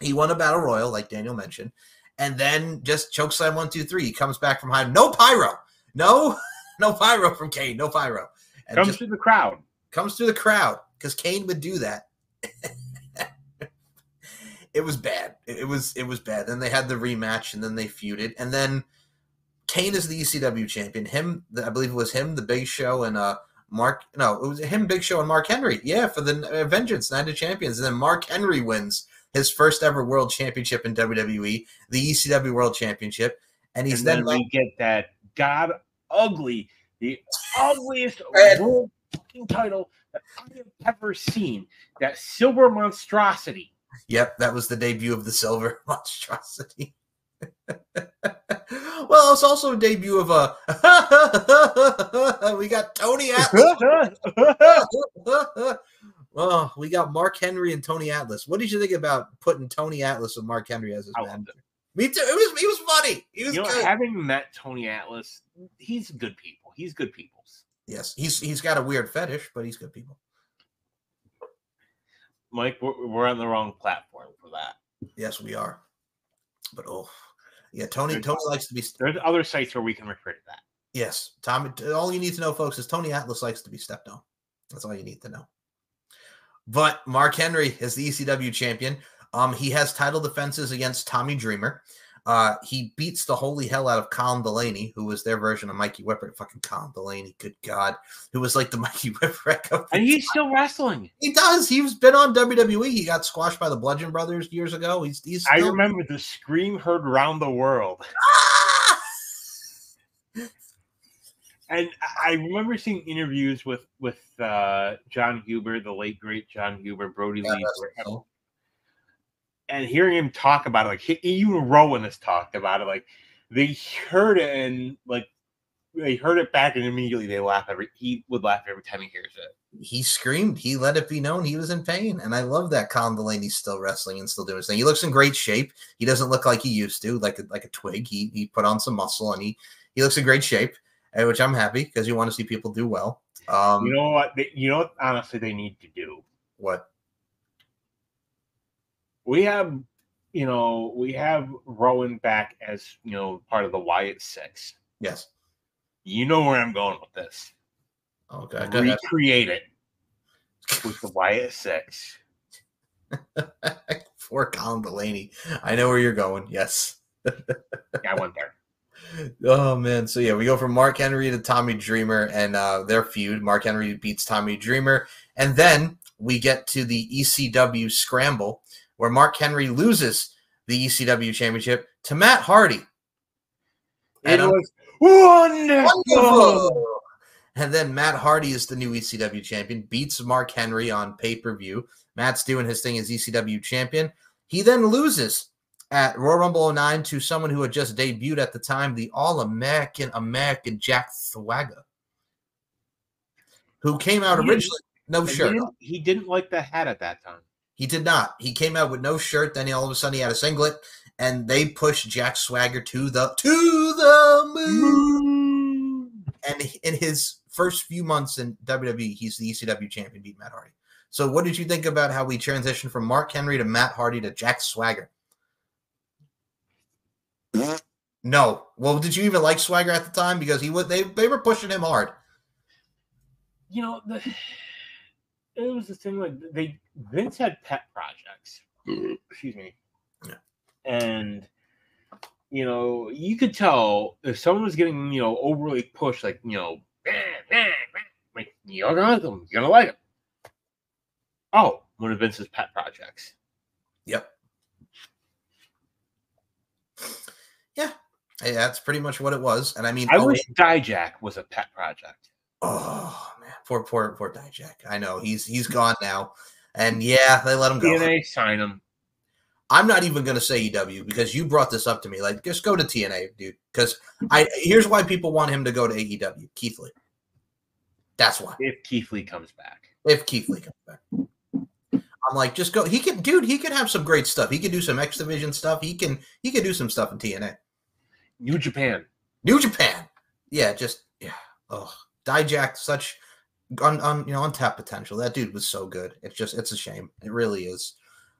He won a battle royal, like Daniel mentioned, and then just choke slam one, two, three. He comes back from high. No pyro, no, no pyro from Kane, no pyro, and comes just to the crowd. comes through the crowd because Kane would do that. It was bad. It was it was bad. Then they had the rematch, and then they feuded, and then Kane is the ECW champion. Him, I believe it was him, the Big Show, and uh Mark. No, it was him, Big Show, and Mark Henry. Yeah, for the uh, Vengeance Night of Champions, and then Mark Henry wins his first ever World Championship in WWE, the ECW World Championship, and he's and then, then we get that god ugly, the ugliest world fucking title that I have ever seen. That silver monstrosity. Yep, that was the debut of the Silver Monstrosity. well, it's also a debut of a. we got Tony Atlas. oh, we got Mark Henry and Tony Atlas. What did you think about putting Tony Atlas with Mark Henry as his I manager? Me too. It was he was funny. He was you know, good. having met Tony Atlas, he's good people. He's good people's. yes, he's he's got a weird fetish, but he's good people. Mike, we're, we're on the wrong platform for that. Yes, we are. But oh, yeah, Tony There's- Tony likes to be There's other sites where we can refer to that. Yes, Tommy. All you need to know, folks, is Tony Atlas likes to be stepped on. That's all you need to know. But Mark Henry is the ECW champion. Um, he has title defenses against Tommy Dreamer. Uh, he beats the holy hell out of Colin Delaney, who was their version of Mikey Whipwreck. Fucking Colin Delaney, good God, who was like the Mikey Whipwreck of the And he's still wrestling. He does. He's been on WWE. He got squashed by the Bludgeon Brothers years ago. He's he's. I remember the scream heard round the world. Ah! And I- I remember seeing interviews with with uh, Jon Huber, the late great Jon Huber, Brodie Yeah, Lee, that's cool. And hearing him talk about it, like he, even Rowan has talked about it, like they heard it and like they heard it back and immediately they laugh every he would laugh every time he hears it. He screamed. He let it be known he was in pain, and I love that Colin Delaney's still wrestling and still doing his thing. He looks in great shape. He doesn't look like he used to, like a, like a twig. He he put on some muscle and he he looks in great shape, eh, which I'm happy because you want to see people do well. Um, You know what? They, you know what? Honestly, they need to do. what? We have, you know, we have Rowan back as you know part of the Wyatt Six. Yes. You know where I'm going with this. Okay. Recreate it with the Wyatt Six. For Colin Delaney, I know where you're going. Yes. I went there. Oh man, so yeah, we go from Mark Henry to Tommy Dreamer and uh, their feud. Mark Henry beats Tommy Dreamer, and then we get to the ECW scramble where Mark Henry loses the ECW championship to Matt Hardy. It And, was wonderful. Wonderful! And then Matt Hardy is the new ECW champion, beats Mark Henry on pay per view. Matt's doing his thing as ECW champion. He then loses at Royal Rumble 09 to someone who had just debuted at the time, the All American American Jack Swagger, who came out originally no shirt. He didn't, he didn't like the hat at that time. He did not. He came out with no shirt. Then he all of a sudden he had a singlet, and they pushed Jack Swagger to the to the moon. and in his first few months in WWE, he's the ECW champion, beat Matt Hardy. So, what did you think about how we transitioned from Mark Henry to Matt Hardy to Jack Swagger? No. Well, did you even like Swagger at the time? Because he would they they were pushing him hard. You know, the, it was the thing like they Vince had pet projects. Mm-hmm. Excuse me. Yeah. And you know, you could tell if someone was getting, you know, overly pushed, like, you know, like you're gonna like them, you're gonna like them. Oh, one of Vince's pet projects. Yep. Yeah. Hey, that's pretty much what it was. And I mean, I oh, wish Dijak was a pet project. Oh man, poor poor poor Dijak. I know he's he's hmm. gone now. And yeah, they let him go. TNA sign him. I'm not even going to say EW because you brought this up to me. Like, just go to TNA, dude. Because hmm. I here's why people want him to go to AEW. Keith Lee. That's why. if Keith Lee comes back. If Keith Lee comes back, I'm like, just go. He can, dude. He could have some great stuff. He could do some X Division stuff. He can. He could do some stuff in TNA. New Japan. New Japan. Yeah, just yeah. Oh, Dijak, such on, on you know untapped potential. That dude was so good. It's just it's a shame. It really is.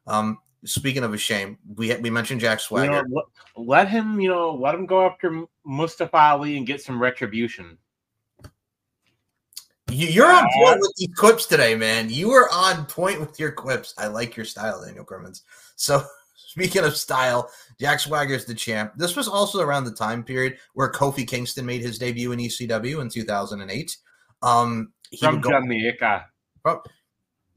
Um, speaking of a shame, we we mentioned Jack You Swagger. know, let, let him, you know, let him go after Mustafa Ali and get some retribution. You, you're on point with these quips today, man. You are on point with your quips. I like your style, Daniel Crimmins. So, speaking of style, Jack Swagger's the champ. This was also around the time period where Kofi Kingston made his debut in ECW in 2008. Um, From go, Jamaica.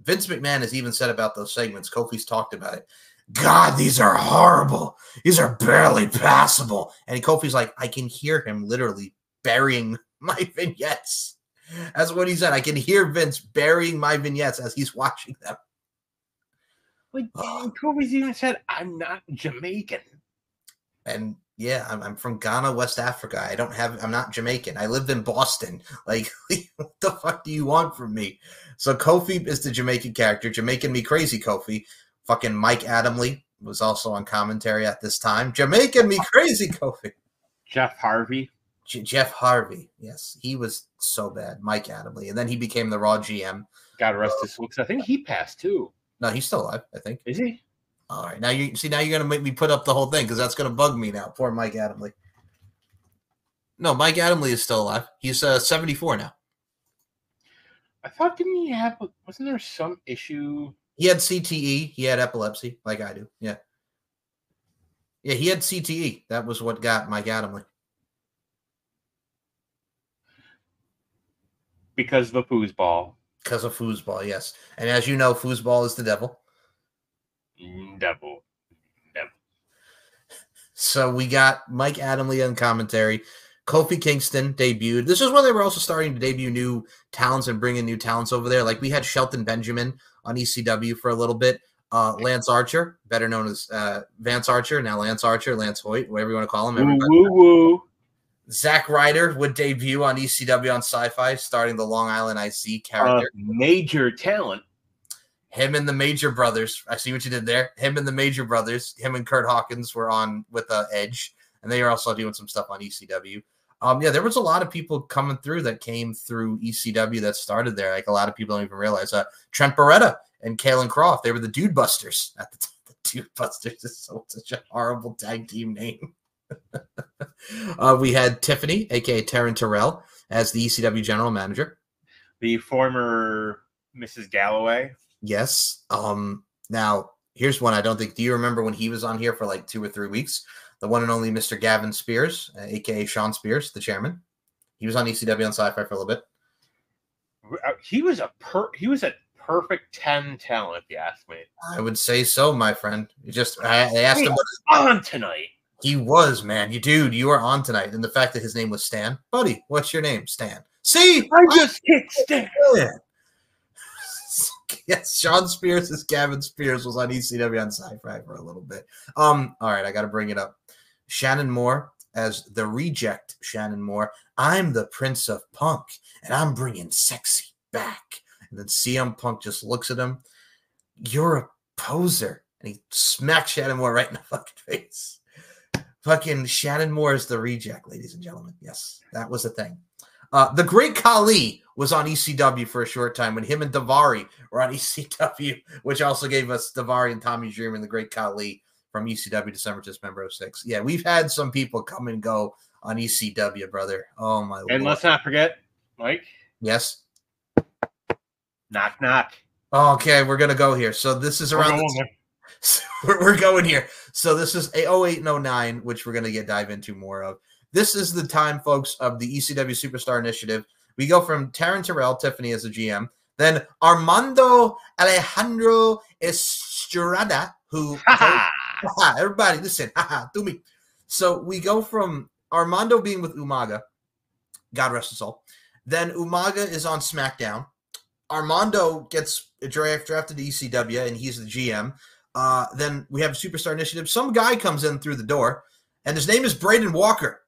Vince McMahon has even said about those segments. Kofi's talked about it. God, these are horrible. These are barely passable. And Kofi's like, I can hear him literally burying my vignettes. That's what he said. I can hear Vince burying my vignettes as he's watching them. Like. Kofi's even said, I'm not Jamaican. And yeah, I'm, I'm from Ghana, West Africa. I don't have, I'm not Jamaican. I lived in Boston. Like, what the fuck do you want from me? So Kofi is the Jamaican character. Jamaican me crazy, Kofi. Fucking Mike Adamle was also on commentary at this time. Jamaican me crazy, Kofi. Jeff Harvey. J- Jeff Harvey. Yes, he was so bad. Mike Adamle. And then he became the Raw GM. God rest his soul. 'cause I think he passed too. No, he's still alive, I think. Is he? All right. Now you see, now you're going to make me put up the whole thing because that's going to bug me now. Poor Mike Adamle. No, Mike Adamle is still alive. He's uh, 74 now. I thought didn't he have wasn't there some issue? He had CTE. He had epilepsy, like I do. Yeah. Yeah, he had CTE. That was what got Mike Adamle. Because of the foosball. Because of foosball, yes. And as you know, foosball is the devil. Devil. Devil. So we got Mike Adamle on commentary. Kofi Kingston debuted. This is when they were also starting to debut new talents and bring in new talents over there. Like we had Shelton Benjamin on ECW for a little bit. Uh, Lance Archer, better known as uh, Vance Archer, now Lance Archer, Lance Hoyt, whatever you want to call him. Woo woo woo. Zack Ryder would debut on ECW on Sci-Fi, starting the Long Island IC Uh, character. major talent. him and the Major Brothers. I see what you did there. Him and the Major Brothers. Him and Kurt Hawkins were on with uh, Edge, and they are also doing some stuff on ECW. Um, yeah, there was a lot of people coming through that came through ECW that started there. Like a lot of people don't even realize. Uh, Trent Beretta and Caylen Croft, they were the Dude Busters at the time. The Dude Busters is so such a horrible tag team name. uh, we had Tiffany, aka Taryn Terrell, as the ECW general manager. The former Mrs. Galloway. Yes. Um. Now, here's one I don't think. Do you remember when he was on here for like two or three weeks? The one and only Mr. Gavin Spears, uh, aka Shawn Spears, the chairman. He was on ECW on Sci-Fi for a little bit. Uh, He was a per he was a perfect 10 talent, if you ask me. I would say so, my friend. You just I, I asked him what On tonight. He was, man. You dude, you are on tonight, and the fact that his name was Stan, buddy. What's your name, Stan? See, I just kicked Stan. Yeah. yes, Shawn Spears as Gavin Spears was on ECW on Sci-Fi for a little bit. Um, all right, I got to bring it up. Shannon Moore as the reject Shannon Moore. I'm the Prince of Punk, and I'm bringing sexy back. And then CM Punk just looks at him. You're a poser, and he smacks Shannon Moore right in the fucking face. Fucking Shannon Moore is the reject, ladies and gentlemen. Yes, that was a thing. Uh, the Great Khali was on ECW for a short time when him and Daivari were on ECW, which also gave us Daivari and Tommy Dreamer and the Great Khali from ECW December to Dismember 06. Yeah, we've had some people come and go on ECW, brother. Oh my And lord. let's not forget, Mike, Yes. knock knock. Okay, we're gonna go here. So this is around. The, we're, we're going here. So this is a 08 and 09, which we're gonna get dive into more of. This is the time, folks, of the ECW Superstar Initiative. We go from Taryn Terrell, Tiffany as a GM, then Armando Alejandro Estrada, who everybody listen haha, do me so we go from armando being with umaga god rest his soul then umaga is on smackdown armando gets drafted to ecw and he's the gm uh, then we have a superstar initiative some guy comes in through the door and his name is braden walker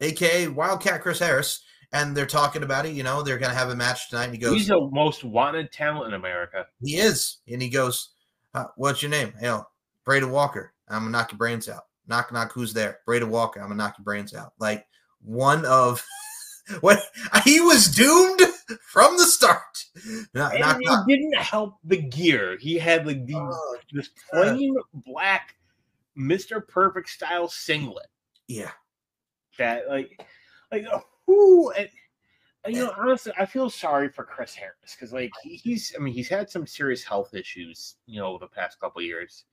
aka wildcat chris harris and they're talking about it you know they're gonna have a match tonight and he goes He's the most wanted talent in America. he is. And he goes, uh, What's your name? Hell, Braden Walker. I'm going to knock your brains out. Knock, knock, who's there? Braden Walker. I'm going to knock your brains out. Like one of what he was doomed from the start. Knock, And he knock. didn't help the gear. He had like the Oh, this plain black Mr. Perfect style singlet yeah. that like like who and, and, you know honestly I feel sorry for Chris Harris because like he, he's I mean he's had some serious health issues you know over the past couple years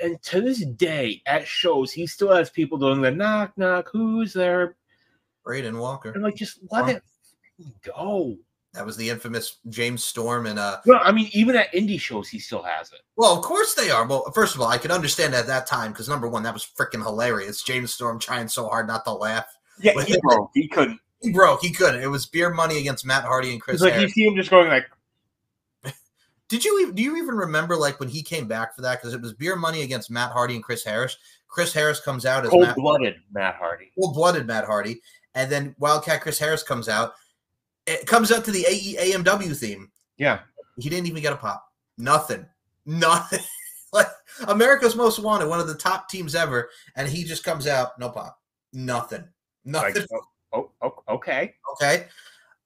and to this day at shows he still has people doing the knock knock who's there Braden Walker. and like just let it go That was the infamous James Storm and uh well I mean even at indie shows he still has it well, of course they are. Well, first of all, I could understand at that time because number one, that was freaking hilarious. James Storm trying so hard not to laugh. yeah But he broke he couldn't He broke. He couldn't. It was beer money against Matt Hardy and Chris it's like you see him just going like Did you even do you even remember like when he came back for that? Because it was beer money against Matt Hardy and Chris Harris. Chris Harris comes out as cold Matt, blooded Matt Hardy cold blooded Matt Hardy, and then Wildcat Chris Harris comes out. It comes out to the AE, AMW theme. yeah He didn't even get a pop. Nothing. Nothing. like America's Most Wanted, one of the top teams ever, and he just comes out, no pop. Nothing. Nothing. like oh, oh, oh okay Okay.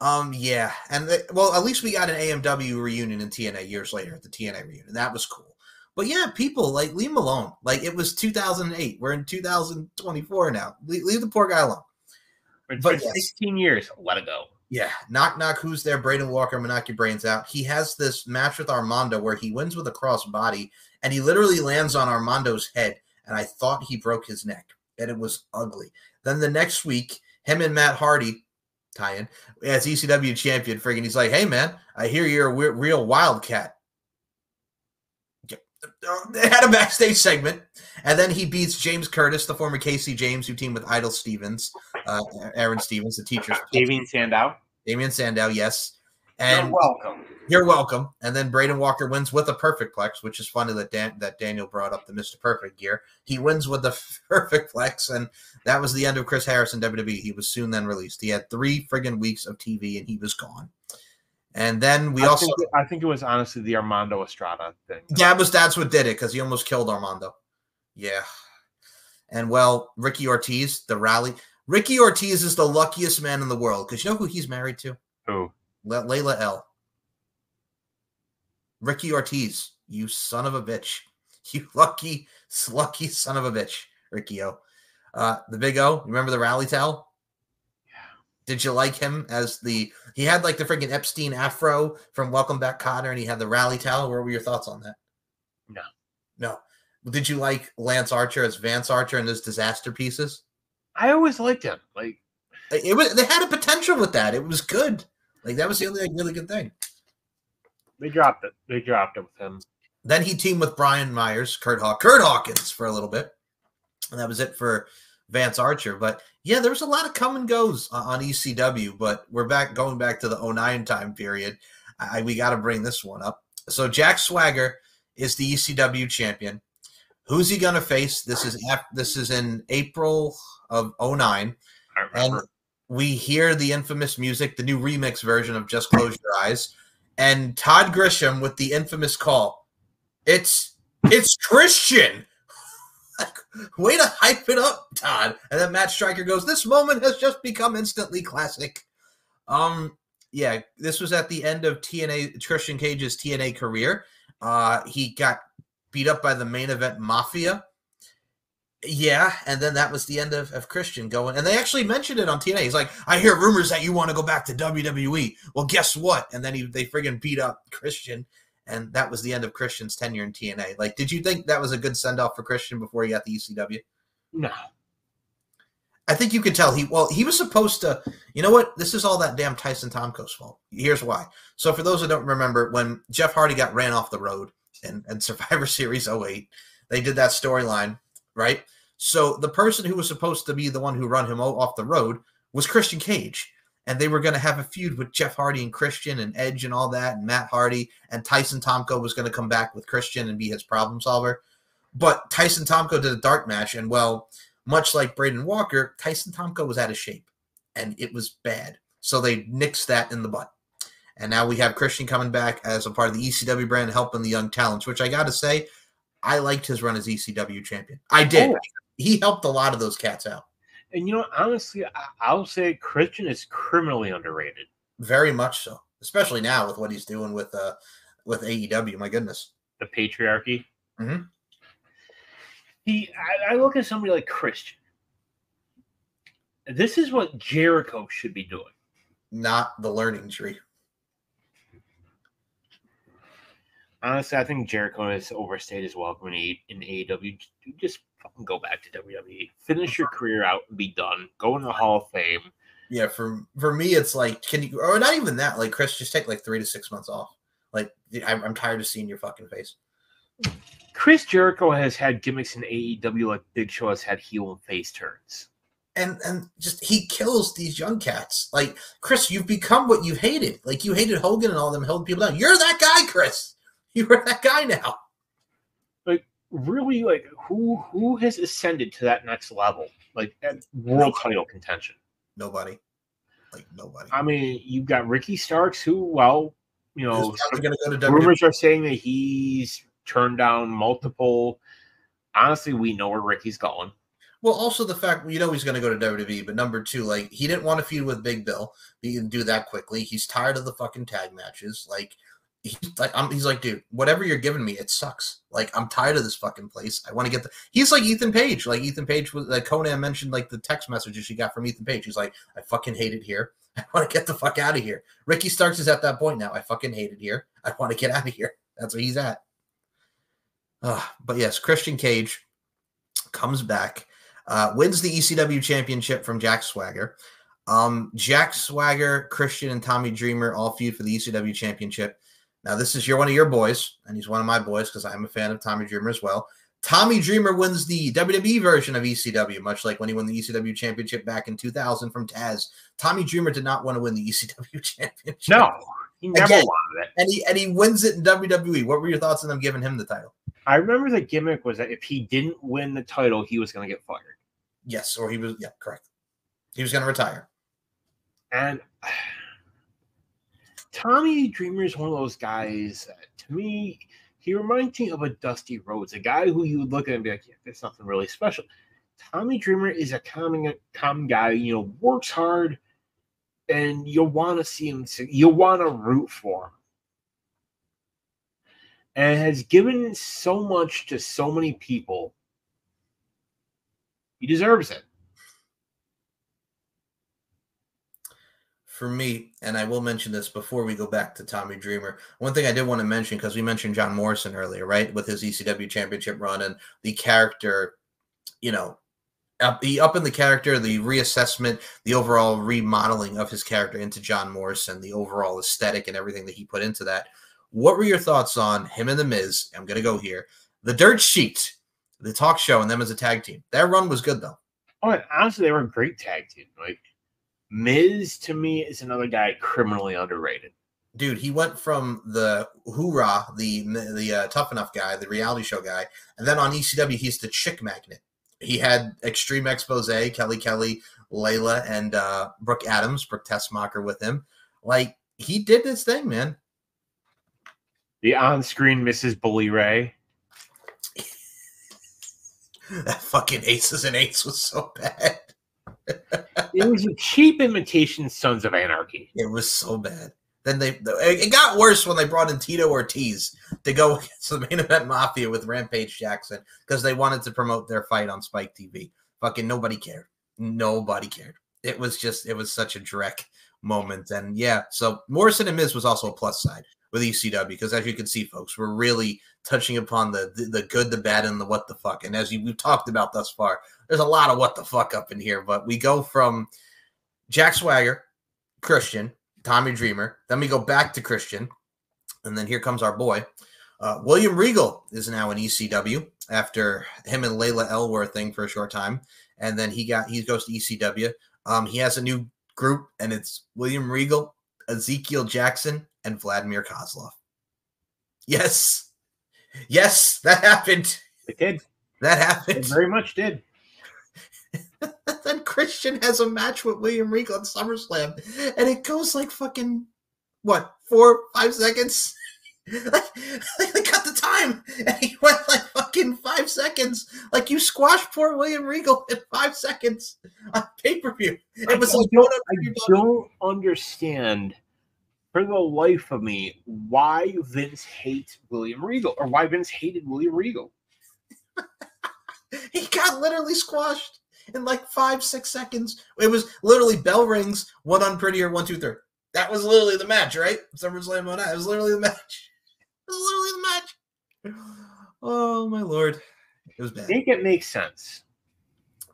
Um, yeah. And the, well, at least we got an AMW reunion in TNA years later at the TNA reunion. That was cool. But yeah, people like leave him alone. Like it was 2008. We're in 2024 now. Leave, leave the poor guy alone. It's But yes. 16 years. Let it go. Yeah. Knock knock. Who's there? Braden Walker. I'm gonna knock your brains out. He has this match with Armando where he wins with a cross body and he literally lands on Armando's head. And I thought he broke his neck. And it was ugly. Then the next week, him and Matt Hardy tie in as ECW champion. Friggin', he's like, "Hey man, I hear you're a real wildcat." Yeah. They had a backstage segment, and then he beats James Curtis, the former Casey James, who teamed with Idol Stevens, uh, Aaron Stevens, the teacher, Davian Sandow. Damian Sandow, yes. And You're welcome. You're welcome. And then Braden Walker wins with a perfect plex, which is funny that Dan- that Daniel brought up the Mr. Perfect gear. He wins with the perfect plex, and that was the end of Chris Harris in WWE. He was soon then released. He had three friggin' weeks of TV, and he was gone. And then we I also, think, I think it was honestly the Armando Estrada thing. yeah, was that's what did it because he almost killed Armando. Yeah. And well, Ricky Ortiz, the rally. Ricky Ortiz is the luckiest man in the world because you know who he's married to? Who? Le- Layla El. Ricky Ortiz, you son of a bitch. You lucky, slucky son of a bitch, Ricky O. Uh, the big O, remember the rally towel? Did you like him as the he had like the freaking Epstein afro from Welcome Back Kotter and he had the rally towel? What were your thoughts on that? No. No. Did you like Lance Archer as Vance Archer and his disaster pieces? I always liked him. Like It was they had a potential with that. It was good. Like that was the only like, really good thing. they dropped it. They dropped it with him. Then he teamed with Brian Myers, Kurt Haw- Kurt Hawkins for a little bit, and that was it for Vance Archer. But yeah, there was a lot of come and goes uh, on, on ECW. But we're back going back to the 09 time period. I, we got to bring this one up. So Jack Swagger is the ECW champion. Who's he gonna face? This is this is in April of 09. And we hear the infamous music, the new remix version of Just Close Your Eyes, and Todd Grisham with the infamous call. It's it's Christian. Way to hype it up, Todd. And then Matt Striker goes, This moment has just become instantly classic. Um, yeah, this was at the end of TNA Christian Cage's TNA career. Uh, he got beat up by the main event Mafia. Yeah, and then that was the end of, of Christian going. And they actually mentioned it on TNA. He's like, I hear rumors that you want to go back to WWE. Well, guess what? And then he they friggin' beat up Christian, and that was the end of Christian's tenure in TNA. Like, did you think that was a good send off for Christian before he got the ECW? no. I think you could tell he well he was supposed to. You know what? This is all that damn Tyson Tomko's fault. Here's why. So for those who don't remember, when Jeff Hardy got ran off the road in, in Survivor Series 08, they did that storyline, right? So the person who was supposed to be the one who run him off the road was Christian Cage, and they were going to have a feud with Jeff Hardy and Christian and Edge and all that, and Matt Hardy and Tyson Tomko was going to come back with Christian and be his problem solver. But Tyson Tomko did a dark match, and well, much like Braden Walker, Tyson Tomko was out of shape and it was bad. So they nixed that in the butt. And now we have Christian coming back as a part of the ECW brand, helping the young talents, which I got to say, I liked his run as ECW champion. I did. Oh. He helped a lot of those cats out. And you know, honestly, I, I'll say Christian is criminally underrated. Very much so. Especially now with what he's doing with uh with AEW. My goodness. The patriarchy. Mhm. He, I, I look at somebody like Christian. This is what Jericho should be doing. Not the learning tree. Honestly, I think Jericho has overstayed his welcome in, A- in AEW. Just fucking go back to WWE. Finish your uh-huh. career out and be done. Go in the Hall of Fame. Yeah, for for me, it's like, can you, or not even that? Like, Chris, just take like three to six months off. Like, I'm, I'm tired of seeing your fucking face. Chris Jericho has had gimmicks in AEW like Big Show has had heel and face turns. and and just he kills these young cats. Like Chris, you've become what you hated. Like you hated Hogan and all them held people down. You're that guy, Chris. You're that guy now. Really, like who who has ascended to that next level, like at world title contention? Nobody. Like nobody. I mean, you've got Ricky Starks, who, well, you know, Who's probably gonna go rumors are saying that he's turned down multiple. Honestly, we know where Ricky's going. Well, also the fact you know he's going to go to WWE, but number two, like he didn't want to feud with Big Bill. He can do that quickly. He's tired of the fucking tag matches. Like he's like, I'm, he's like, dude, whatever you're giving me, it sucks. Like I'm tired of this fucking place. I want to get the. He's like Ethan Page. Like Ethan Page was like Conan mentioned like the text messages she got from Ethan Page. He's like, I fucking hate it here. I want to get the fuck out of here. Ricky Starks is at that point now. I fucking hate it here. I want to get out of here. That's where he's at. Uh, but yes, Christian Cage comes back uh, wins the ECW championship from Jack Swagger. Um, Jack Swagger, Christian, and Tommy Dreamer all feud for the ECW championship. Now, this is you're one of your boys, and he's one of my boys because I'm a fan of Tommy Dreamer as well. Tommy Dreamer wins the WWE version of ECW, much like when he won the ECW championship back in 2000 from Taz. Tommy Dreamer did not want to win the ECW championship. No, He never Again. wanted it. and he and he wins it in WWE. What were your thoughts on them giving him the title? I remember the gimmick was that if he didn't win the title, he was going to get fired. Yes, or he was yeah, correct. He was going to retire. And Tommy Dreamer is one of those guys that, to me, he reminds me of a Dusty Rhodes, a guy who you would look at and be like, yeah, there's nothing really special. Tommy Dreamer is a common, common guy, you know, works hard, and you'll want to see him, you'll want to root for him. And has given so much to so many people. He deserves it. For me, and I will mention this before we go back to Tommy Dreamer. One thing I did want to mention because we mentioned John Morrison earlier, right, with his ECW championship run and the character, you know, up, he up in the character, the reassessment, the overall remodeling of his character into John Morrison, the overall aesthetic and everything that he put into that. What were your thoughts on him and the Miz? I'm gonna go here. The Dirt Sheet, the talk show, and them as a tag team. That run was good though. Oh, honestly, they were a great tag team. Like Miz to me is another guy criminally underrated. dude, he went from the hoorah, the the uh, tough enough guy, the reality show guy, and then on ECW he's the chick magnet. He had Extreme Expose, Kelly Kelly, Layla, and uh, Brooke Adams, Brooke Tessmacher with him. Like he did this thing, man. The on-screen Mrs. Bully Ray. That fucking aces and eights was so bad. It was a cheap imitation Sons of Anarchy. It was so bad. Then they it got worse when they brought in Tito Ortiz to go against the main event Mafia with Rampage Jackson because they wanted to promote their fight on Spike TV. Fucking nobody cared. Nobody cared. It was just it was such a Drek moment. And yeah, so Morrison and Miz was also a plus side with ECW because as you can see, folks, we're really touching upon the the, the good, the bad, and the what the fuck. And as you, we've talked about thus far, there's a lot of what the fuck up in here. But we go from Jack Swagger, Christian, Tommy Dreamer. Then we go back to Christian. And then here comes our boy. Uh, William Regal is now in ECW after him and Layla El were a thing for a short time. And then he got he goes to ECW. Um, he has a new group, and it's William Regal, Ezekiel Jackson, and Vladimir Kozlov. Yes. Yes, that happened. It did. That It happened. very much did. then Christian has a match with William Regal at SummerSlam, and it goes like fucking what four, five seconds. like, they the time, and he went like fucking five seconds. Like you squashed poor William Regal in five seconds on pay per view. It was I like don't, I your body. don't understand for the life of me why Vince hates William Regal or why Vince hated William Regal. he got literally squashed in like five, six seconds. It was literally bell rings, one unprettier, one, two, third. That was literally the match, right? SummerSlam on that. It was literally the match. It was literally the match. Oh my lord. It was bad. Make it make sense.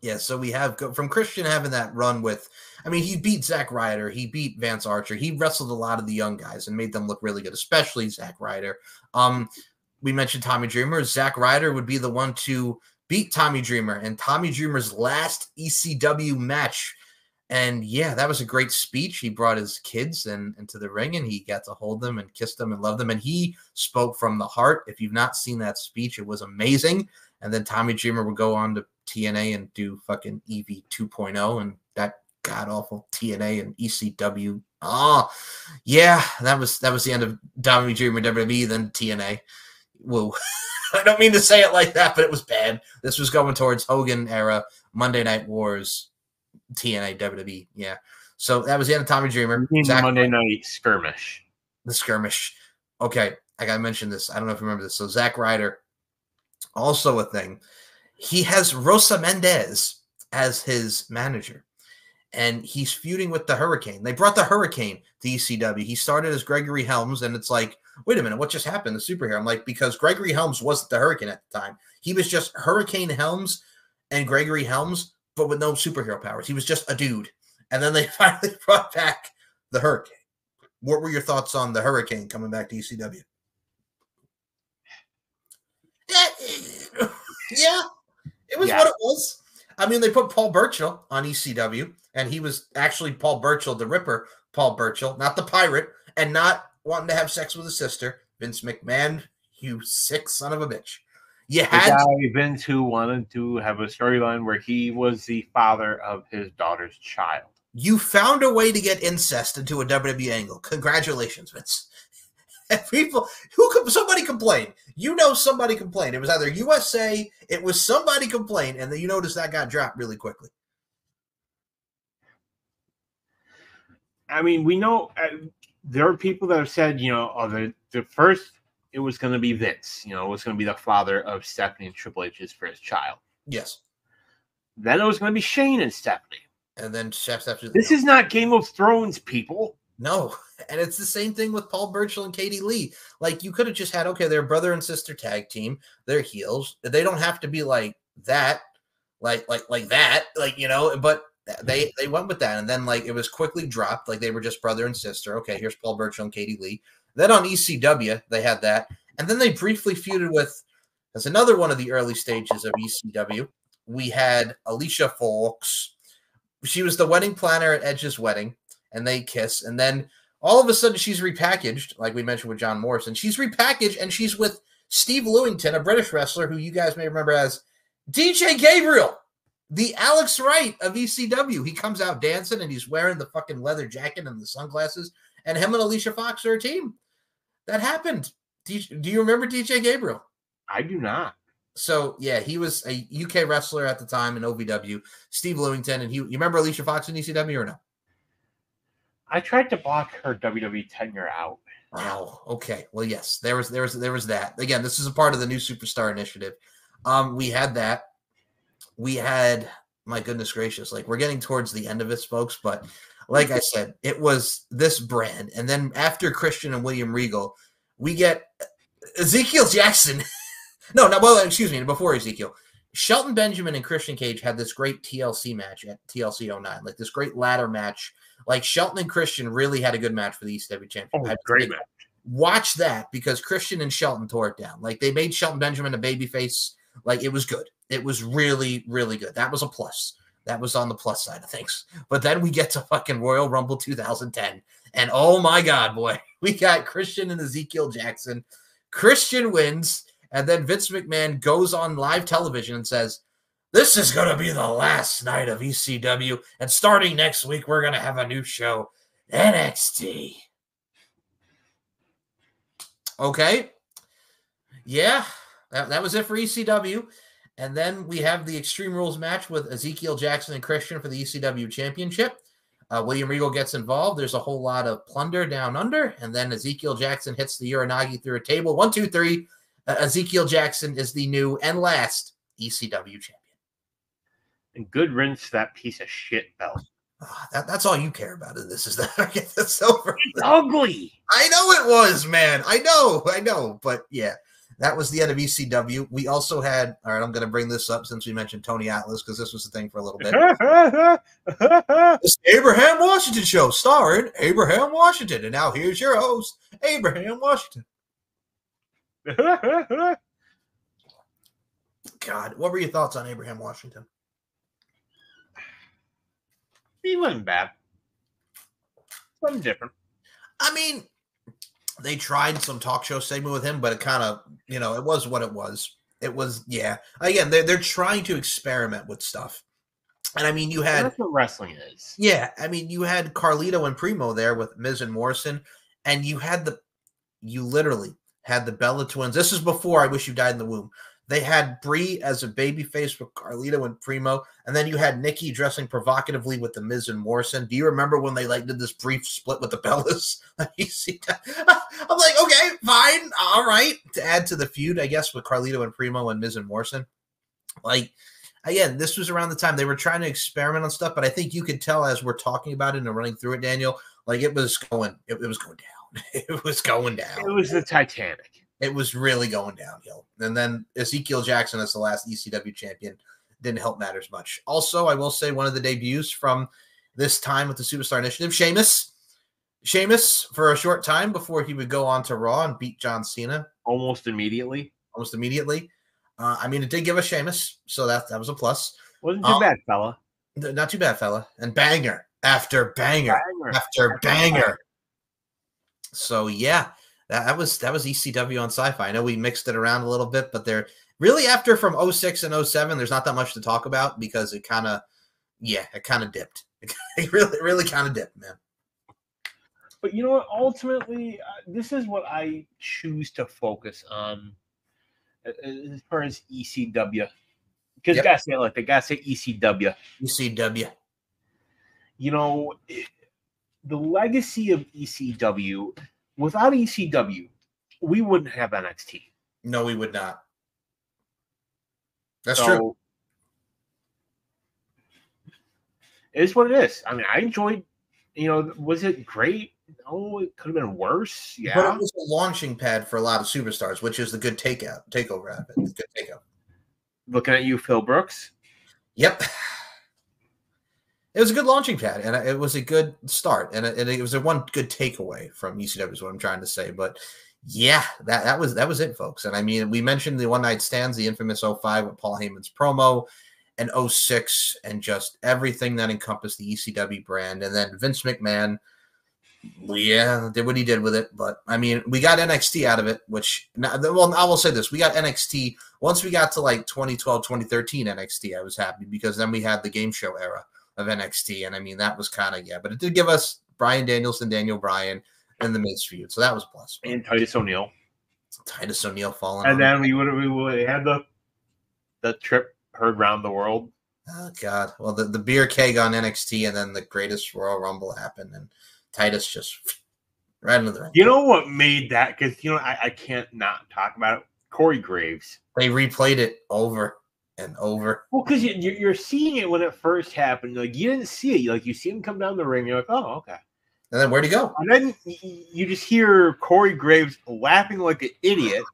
Yeah, so we have go- from Christian having that run with, I mean, he beat Zack Ryder, he beat Vance Archer, he wrestled a lot of the young guys and made them look really good, especially Zack Ryder. Um, we mentioned Tommy Dreamer. Zack Ryder would be the one to beat Tommy Dreamer and Tommy Dreamer's last ECW match. And yeah, that was a great speech. He brought his kids and into the ring and he got to hold them and kiss them and love them. And he spoke from the heart. If you've not seen that speech, it was amazing. And then Tommy Dreamer would go on to TNA and do fucking EV 2.0 and that god awful TNA and ECW. Oh, ah, yeah, that was that was the end of Tommy Dreamer WWE. Then TNA. Whoa, I don't mean to say it like that, but it was bad. This was going towards Hogan era, Monday Night Wars, TNA WWE. Yeah, so that was the end of Tommy Dreamer. Zack- Monday Night Skirmish. the skirmish. Okay, I gotta mention this. I don't know if you remember this. So Zack Ryder, also a thing. He has Rosa Mendez as his manager, and he's feuding with the Hurricane. They brought the Hurricane to ECW. He started as Gregory Helms, and it's like, wait a minute, what just happened? The superhero. I'm like, because Gregory Helms wasn't the Hurricane at the time. He was just Hurricane Helms and Gregory Helms, but with no superhero powers. He was just a dude. And then they finally brought back the Hurricane. What were your thoughts on the Hurricane coming back to ECW? Yeah, yeah, it was Yeah. what it was. I mean, they put Paul Burchill on ECW, and he was actually Paul Burchill, the Ripper, Paul Burchill, not the pirate, and not wanting to have sex with his sister. Vince McMahon, you sick son of a bitch. You The guy Vince who wanted to have a storyline where he was the father of his daughter's child. you found a way to get incest into a WWE angle. Congratulations, Vince. And people who somebody complained. You know somebody complained. It was either USA, it was somebody complained, and then you notice that got dropped really quickly. I mean, we know uh, there are people that have said, you know, oh, the, the first it was going to be Vince, you know, it was going to be the father of Stephanie and Triple H's first child. Yes. Then it was going to be Shane and Stephanie. And then Chef Stephanie. This is not Game of Thrones, people. No, and it's the same thing with Paul Burchill and Katie Lea. Like you could have just had okay, they're brother and sister tag team. They're heels. They don't have to be like that, like like like that, like you know. But they they went with that, and then like it was quickly dropped. Like they were just brother and sister. Okay, here's Paul Burchill and Katie Lea. Then on ECW they had that, and then they briefly feuded with. As another one of the early stages of ECW, we had Alicia Fox. She was the wedding planner at Edge's wedding and they kiss, and then all of a sudden she's repackaged, like we mentioned with John Morrison. She's repackaged, and she's with Steve Lewington, a British wrestler who you guys may remember as DJ Gabriel, the Alex Wright of ECW. He comes out dancing, and he's wearing the fucking leather jacket and the sunglasses, and him and Alicia Fox are a team. That happened. Do you, do you remember DJ Gabriel? I do not. So yeah, he was a UK wrestler at the time in OVW. Steve Lewington, and he. You remember Alicia Fox in ECW or no? I tried to block her WWE tenure out. Wow. Okay. Well, yes, there was there was there was that. Again, this is a part of the new superstar initiative. Um, we had that. We had my goodness gracious, like we're getting towards the end of this, folks. But like I said, it was this brand, and then after Christian and William Regal, we get Ezekiel Jackson. no, no. Well, excuse me. Before Ezekiel, Shelton Benjamin and Christian Cage had this great TLC match at TLC 09, like this great ladder match. Like Shelton and Christian really had a good match for the ECW championship. Oh, had great match. Watch that because Christian and Shelton tore it down. Like they made Shelton Benjamin a babyface. Like it was good. It was really, really good. That was a plus. That was on the plus side of things. But then we get to fucking Royal Rumble 2010. And oh my God, boy, we got Christian and Ezekiel Jackson. Christian wins. And then Vince McMahon goes on live television and says, This is going to be the last night of ECW. And starting next week, we're going to have a new show NXT. Okay. Yeah, that, that was it for ECW. And then we have the Extreme Rules match with Ezekiel Jackson and Christian for the ECW Championship. Uh, William Regal gets involved. There's a whole lot of plunder down under. And then Ezekiel Jackson hits the Uranage through a table. One, two, three. Uh, Ezekiel Jackson is the new and last ECW champion. And good rinse that piece of shit belt. Ah, that, that's all you care about in this is that I get this over. It's ugly. I know it was, man. I know, I know. But yeah, that was the end of ECW. We also had, all right, I'm going to bring this up since we mentioned Tony Atlas because this was the thing for a little bit. The Abraham Washington Show starring Abraham Washington. And now here's your host, Abraham Washington. God, what were your thoughts on Abraham Washington? he wasn't bad. Something different. I mean, they tried some talk show segment with him, but it kind of, you know, it was what it was. It was, yeah. Again, they're they're trying to experiment with stuff. And I mean, you had That's what wrestling is. Yeah, I mean, you had Carlito and Primo there with Miz and Morrison, and you had the, you literally had the Bella twins. This is before I Wish You Died in the Womb. They had Brie as a baby face with Carlito and Primo, and then you had Nikki dressing provocatively with the Miz and Morrison. Do you remember when they like did this brief split with the Bellas? you see that? I'm like, okay, fine, all right. To add to the feud, I guess, with Carlito and Primo and Miz and Morrison. Like, again, this was around the time they were trying to experiment on stuff, but I think you could tell as we're talking about it and running through it, Daniel, like it was going, it, it was going down. it was going down. It was the Titanic. It was really going downhill. And then Ezekiel Jackson as the last ECW champion didn't help matters much. Also, I will say one of the debuts from this time with the Superstar Initiative, Sheamus. Sheamus for a short time before he would go on to Raw and beat John Cena Almost immediately. almost immediately. Uh, I mean, it did give us Sheamus, so that that was a plus. Wasn't too Um, bad, fella. Not too bad, fella. And banger after banger Banger. after banger. So yeah, that, that was that was ECW on sci-fi. I know we mixed it around a little bit, but they're really after from 06 and 07, there's not that much to talk about because it kind of yeah, it kind of dipped. It really really kind of dipped, man. But you know what? Ultimately, uh, this is what I choose to focus on as far as ECW. Because yep. gotta say it like they gotta say ECW. ECW. You know, it, the legacy of ECW. Without ECW, we wouldn't have NXT. No, we would not. That's so, true. It is what it is. I mean, I enjoyed. You know, was it great? No, it could have been worse. Yeah, but it was a launching pad for a lot of superstars, which is the good takeout takeover. The good takeout. Looking at you, Phil Brooks. Yep. It was a good launching pad, and it was a good start, and it, it was a one good takeaway from ECW. Is what I'm trying to say, but yeah, that that was that was it, folks. And I mean, we mentioned the one night stands, the infamous 05 with Paul Heyman's promo, and 06, and just everything that encompassed the ECW brand, and then Vince McMahon. Yeah, did what he did with it, but I mean, we got NXT out of it, which well, I will say this: we got NXT once we got to like 2012, 2013 NXT. I was happy because then we had the game show era of NXT. And I mean, that was kind of, yeah, but it did give us Bryan Danielson, Daniel Bryan, and the Miz feud. So that was plus. And Titus O'Neil. Titus O'Neil falling. And then we would we would have the the trip heard around the world. Oh God! Well, the, the beer keg on NXT, and then the greatest Royal Rumble happened, and Titus just right into the ring. You know what made that? Because you know I, I can't not talk about it. Corey Graves. They replayed it over and over. Well, because you, you're seeing it when it first happened. Like you didn't see it. Like you see him come down the ring. You're like, oh, okay. And then where'd he go? And then you just hear Corey Graves laughing like an idiot.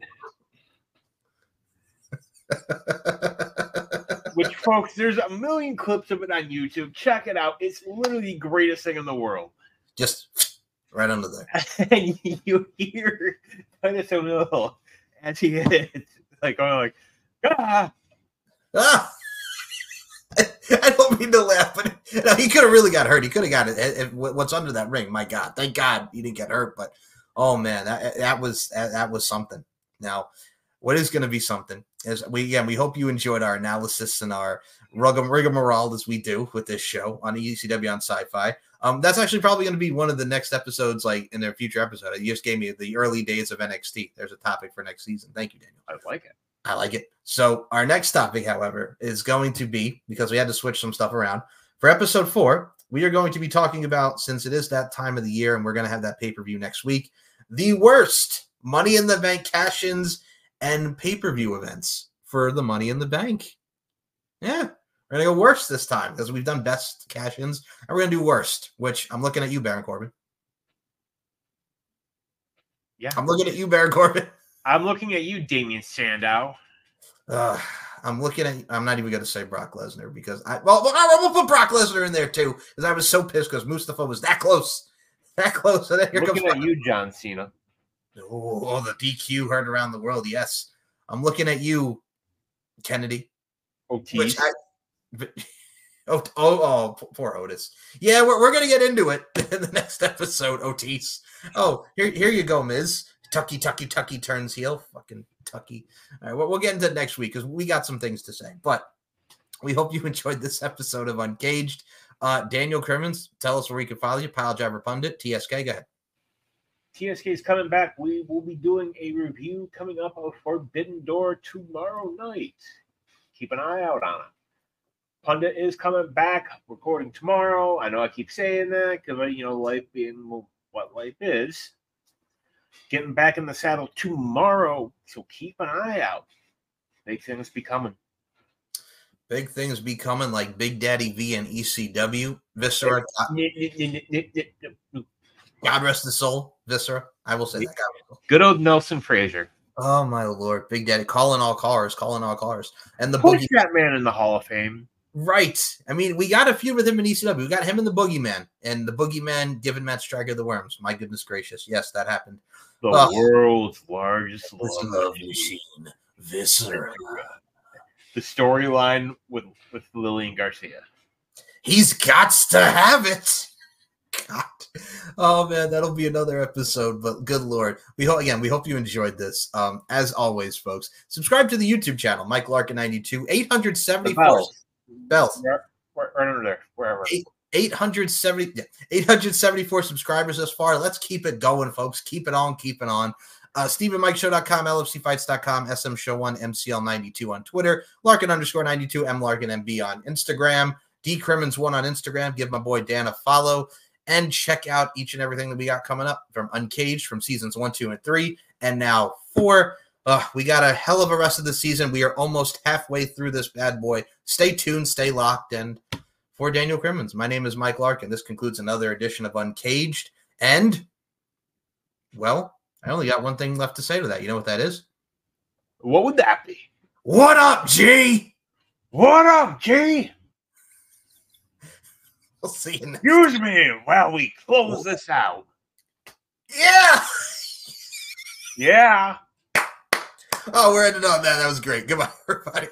Which, folks, there's a million clips of it on YouTube. Check it out. It's literally the greatest thing in the world. Just right under there. and you hear Titus O'Neil as he hits, like, going like, ah, I don't mean to laugh, but no, he could have really got hurt. He could have got it. What's under that ring? My God, thank God he didn't get hurt. But oh man, that that was that, that was something. Now, what is going to be something is we again we hope you enjoyed our analysis and our rigmarole as we do with this show on ECW on Sci-Fi. Um, that's actually probably going to be one of the next episodes, like in their future episode. You just gave me the early days of NXT. There's a topic for next season. Thank you, Daniel. I like it. I like it. So our next topic, however, is going to be because we had to switch some stuff around for episode four. We are going to be talking about since it is that time of the year, and we're going to have that pay per view next week. The worst Money in the Bank cash-ins and pay per view events for the Money in the Bank. Yeah, we're gonna go worst this time because we've done best cash-ins, and we're gonna do worst. Which I'm looking at you, Baron Corbin. Yeah, I'm looking at you, Baron Corbin. I'm looking at you, Damien Sandow. Uh, I'm looking at. I'm not even going to say Brock Lesnar because I. Well, I will put Brock Lesnar in there too because I was so pissed because Mustafa was that close, that close. And then here looking comes at you, John Cena. Oh, the DQ heard around the world. Yes, I'm looking at you, Kennedy. Otis. I, oh, oh, oh, poor Otis. Yeah, we're, we're gonna get into it in the next episode. Otis. Oh, here, here you go, Miz. Tucky, Tucky, Tucky turns heel. Fucking Tucky. All right, well, we'll get into next week because we got some things to say. But we hope you enjoyed this episode of Uncaged. Uh, Daniel Crimmins, tell us where we can follow you. Piledriver Pundit, TSK, go ahead. TSK is coming back. We will be doing a review coming up of Forbidden Door tomorrow night. Keep an eye out on it. Pundit is coming back, recording tomorrow. I know I keep saying that because, you know, life being what life is getting back in the saddle tomorrow. So keep an eye out. Big things be coming. Big things be coming like Big Daddy V and ECW. Viscera. God rest the soul. Viscera. I will say that. Good old Nelson Frazier. Oh my lord, Big Daddy, calling all cars, calling all cars, and the push boogie- that man in the Hall of Fame. Right. I mean, we got a feud with him in ECW. We got him and the Boogeyman, and the Boogeyman giving Matt Striker the worms. My goodness gracious. Yes, that happened. The uh, world's largest love, love machine, Viscera. The storyline with with Lillian Garcia. He's got to have it. God. Oh man, that'll be another episode. But good lord, we hope again. We hope you enjoyed this. Um, as always, folks, subscribe to the YouTube channel, Mike Larkin ninety two, eight hundred seventy four bells, Right, right under there, wherever. Eight. 870 874 subscribers thus far. Let's keep it going, folks. Keep it on, keep it on. Uh, SteveAndMikeShow.com, LFCFights.com, SM Show 1, MCL92 on Twitter, Larkin underscore 92, M Larkin MB on Instagram, D Crimmins1 on Instagram. Give my boy Dan a follow and check out each and everything that we got coming up from Uncaged from seasons one, two, and three, and now four. Uh, we got a hell of a rest of the season. We are almost halfway through this bad boy. Stay tuned, stay locked, and for Daniel Crimmins, my name is Mike Larkin. This concludes another edition of Uncaged. And, well, I only got one thing left to say to that. You know what that is? What would that be? What up, G? What up, G? We'll see you next Excuse me while we close this out. Yeah. Yeah. Oh, we're ending on that. That was great. Goodbye, everybody.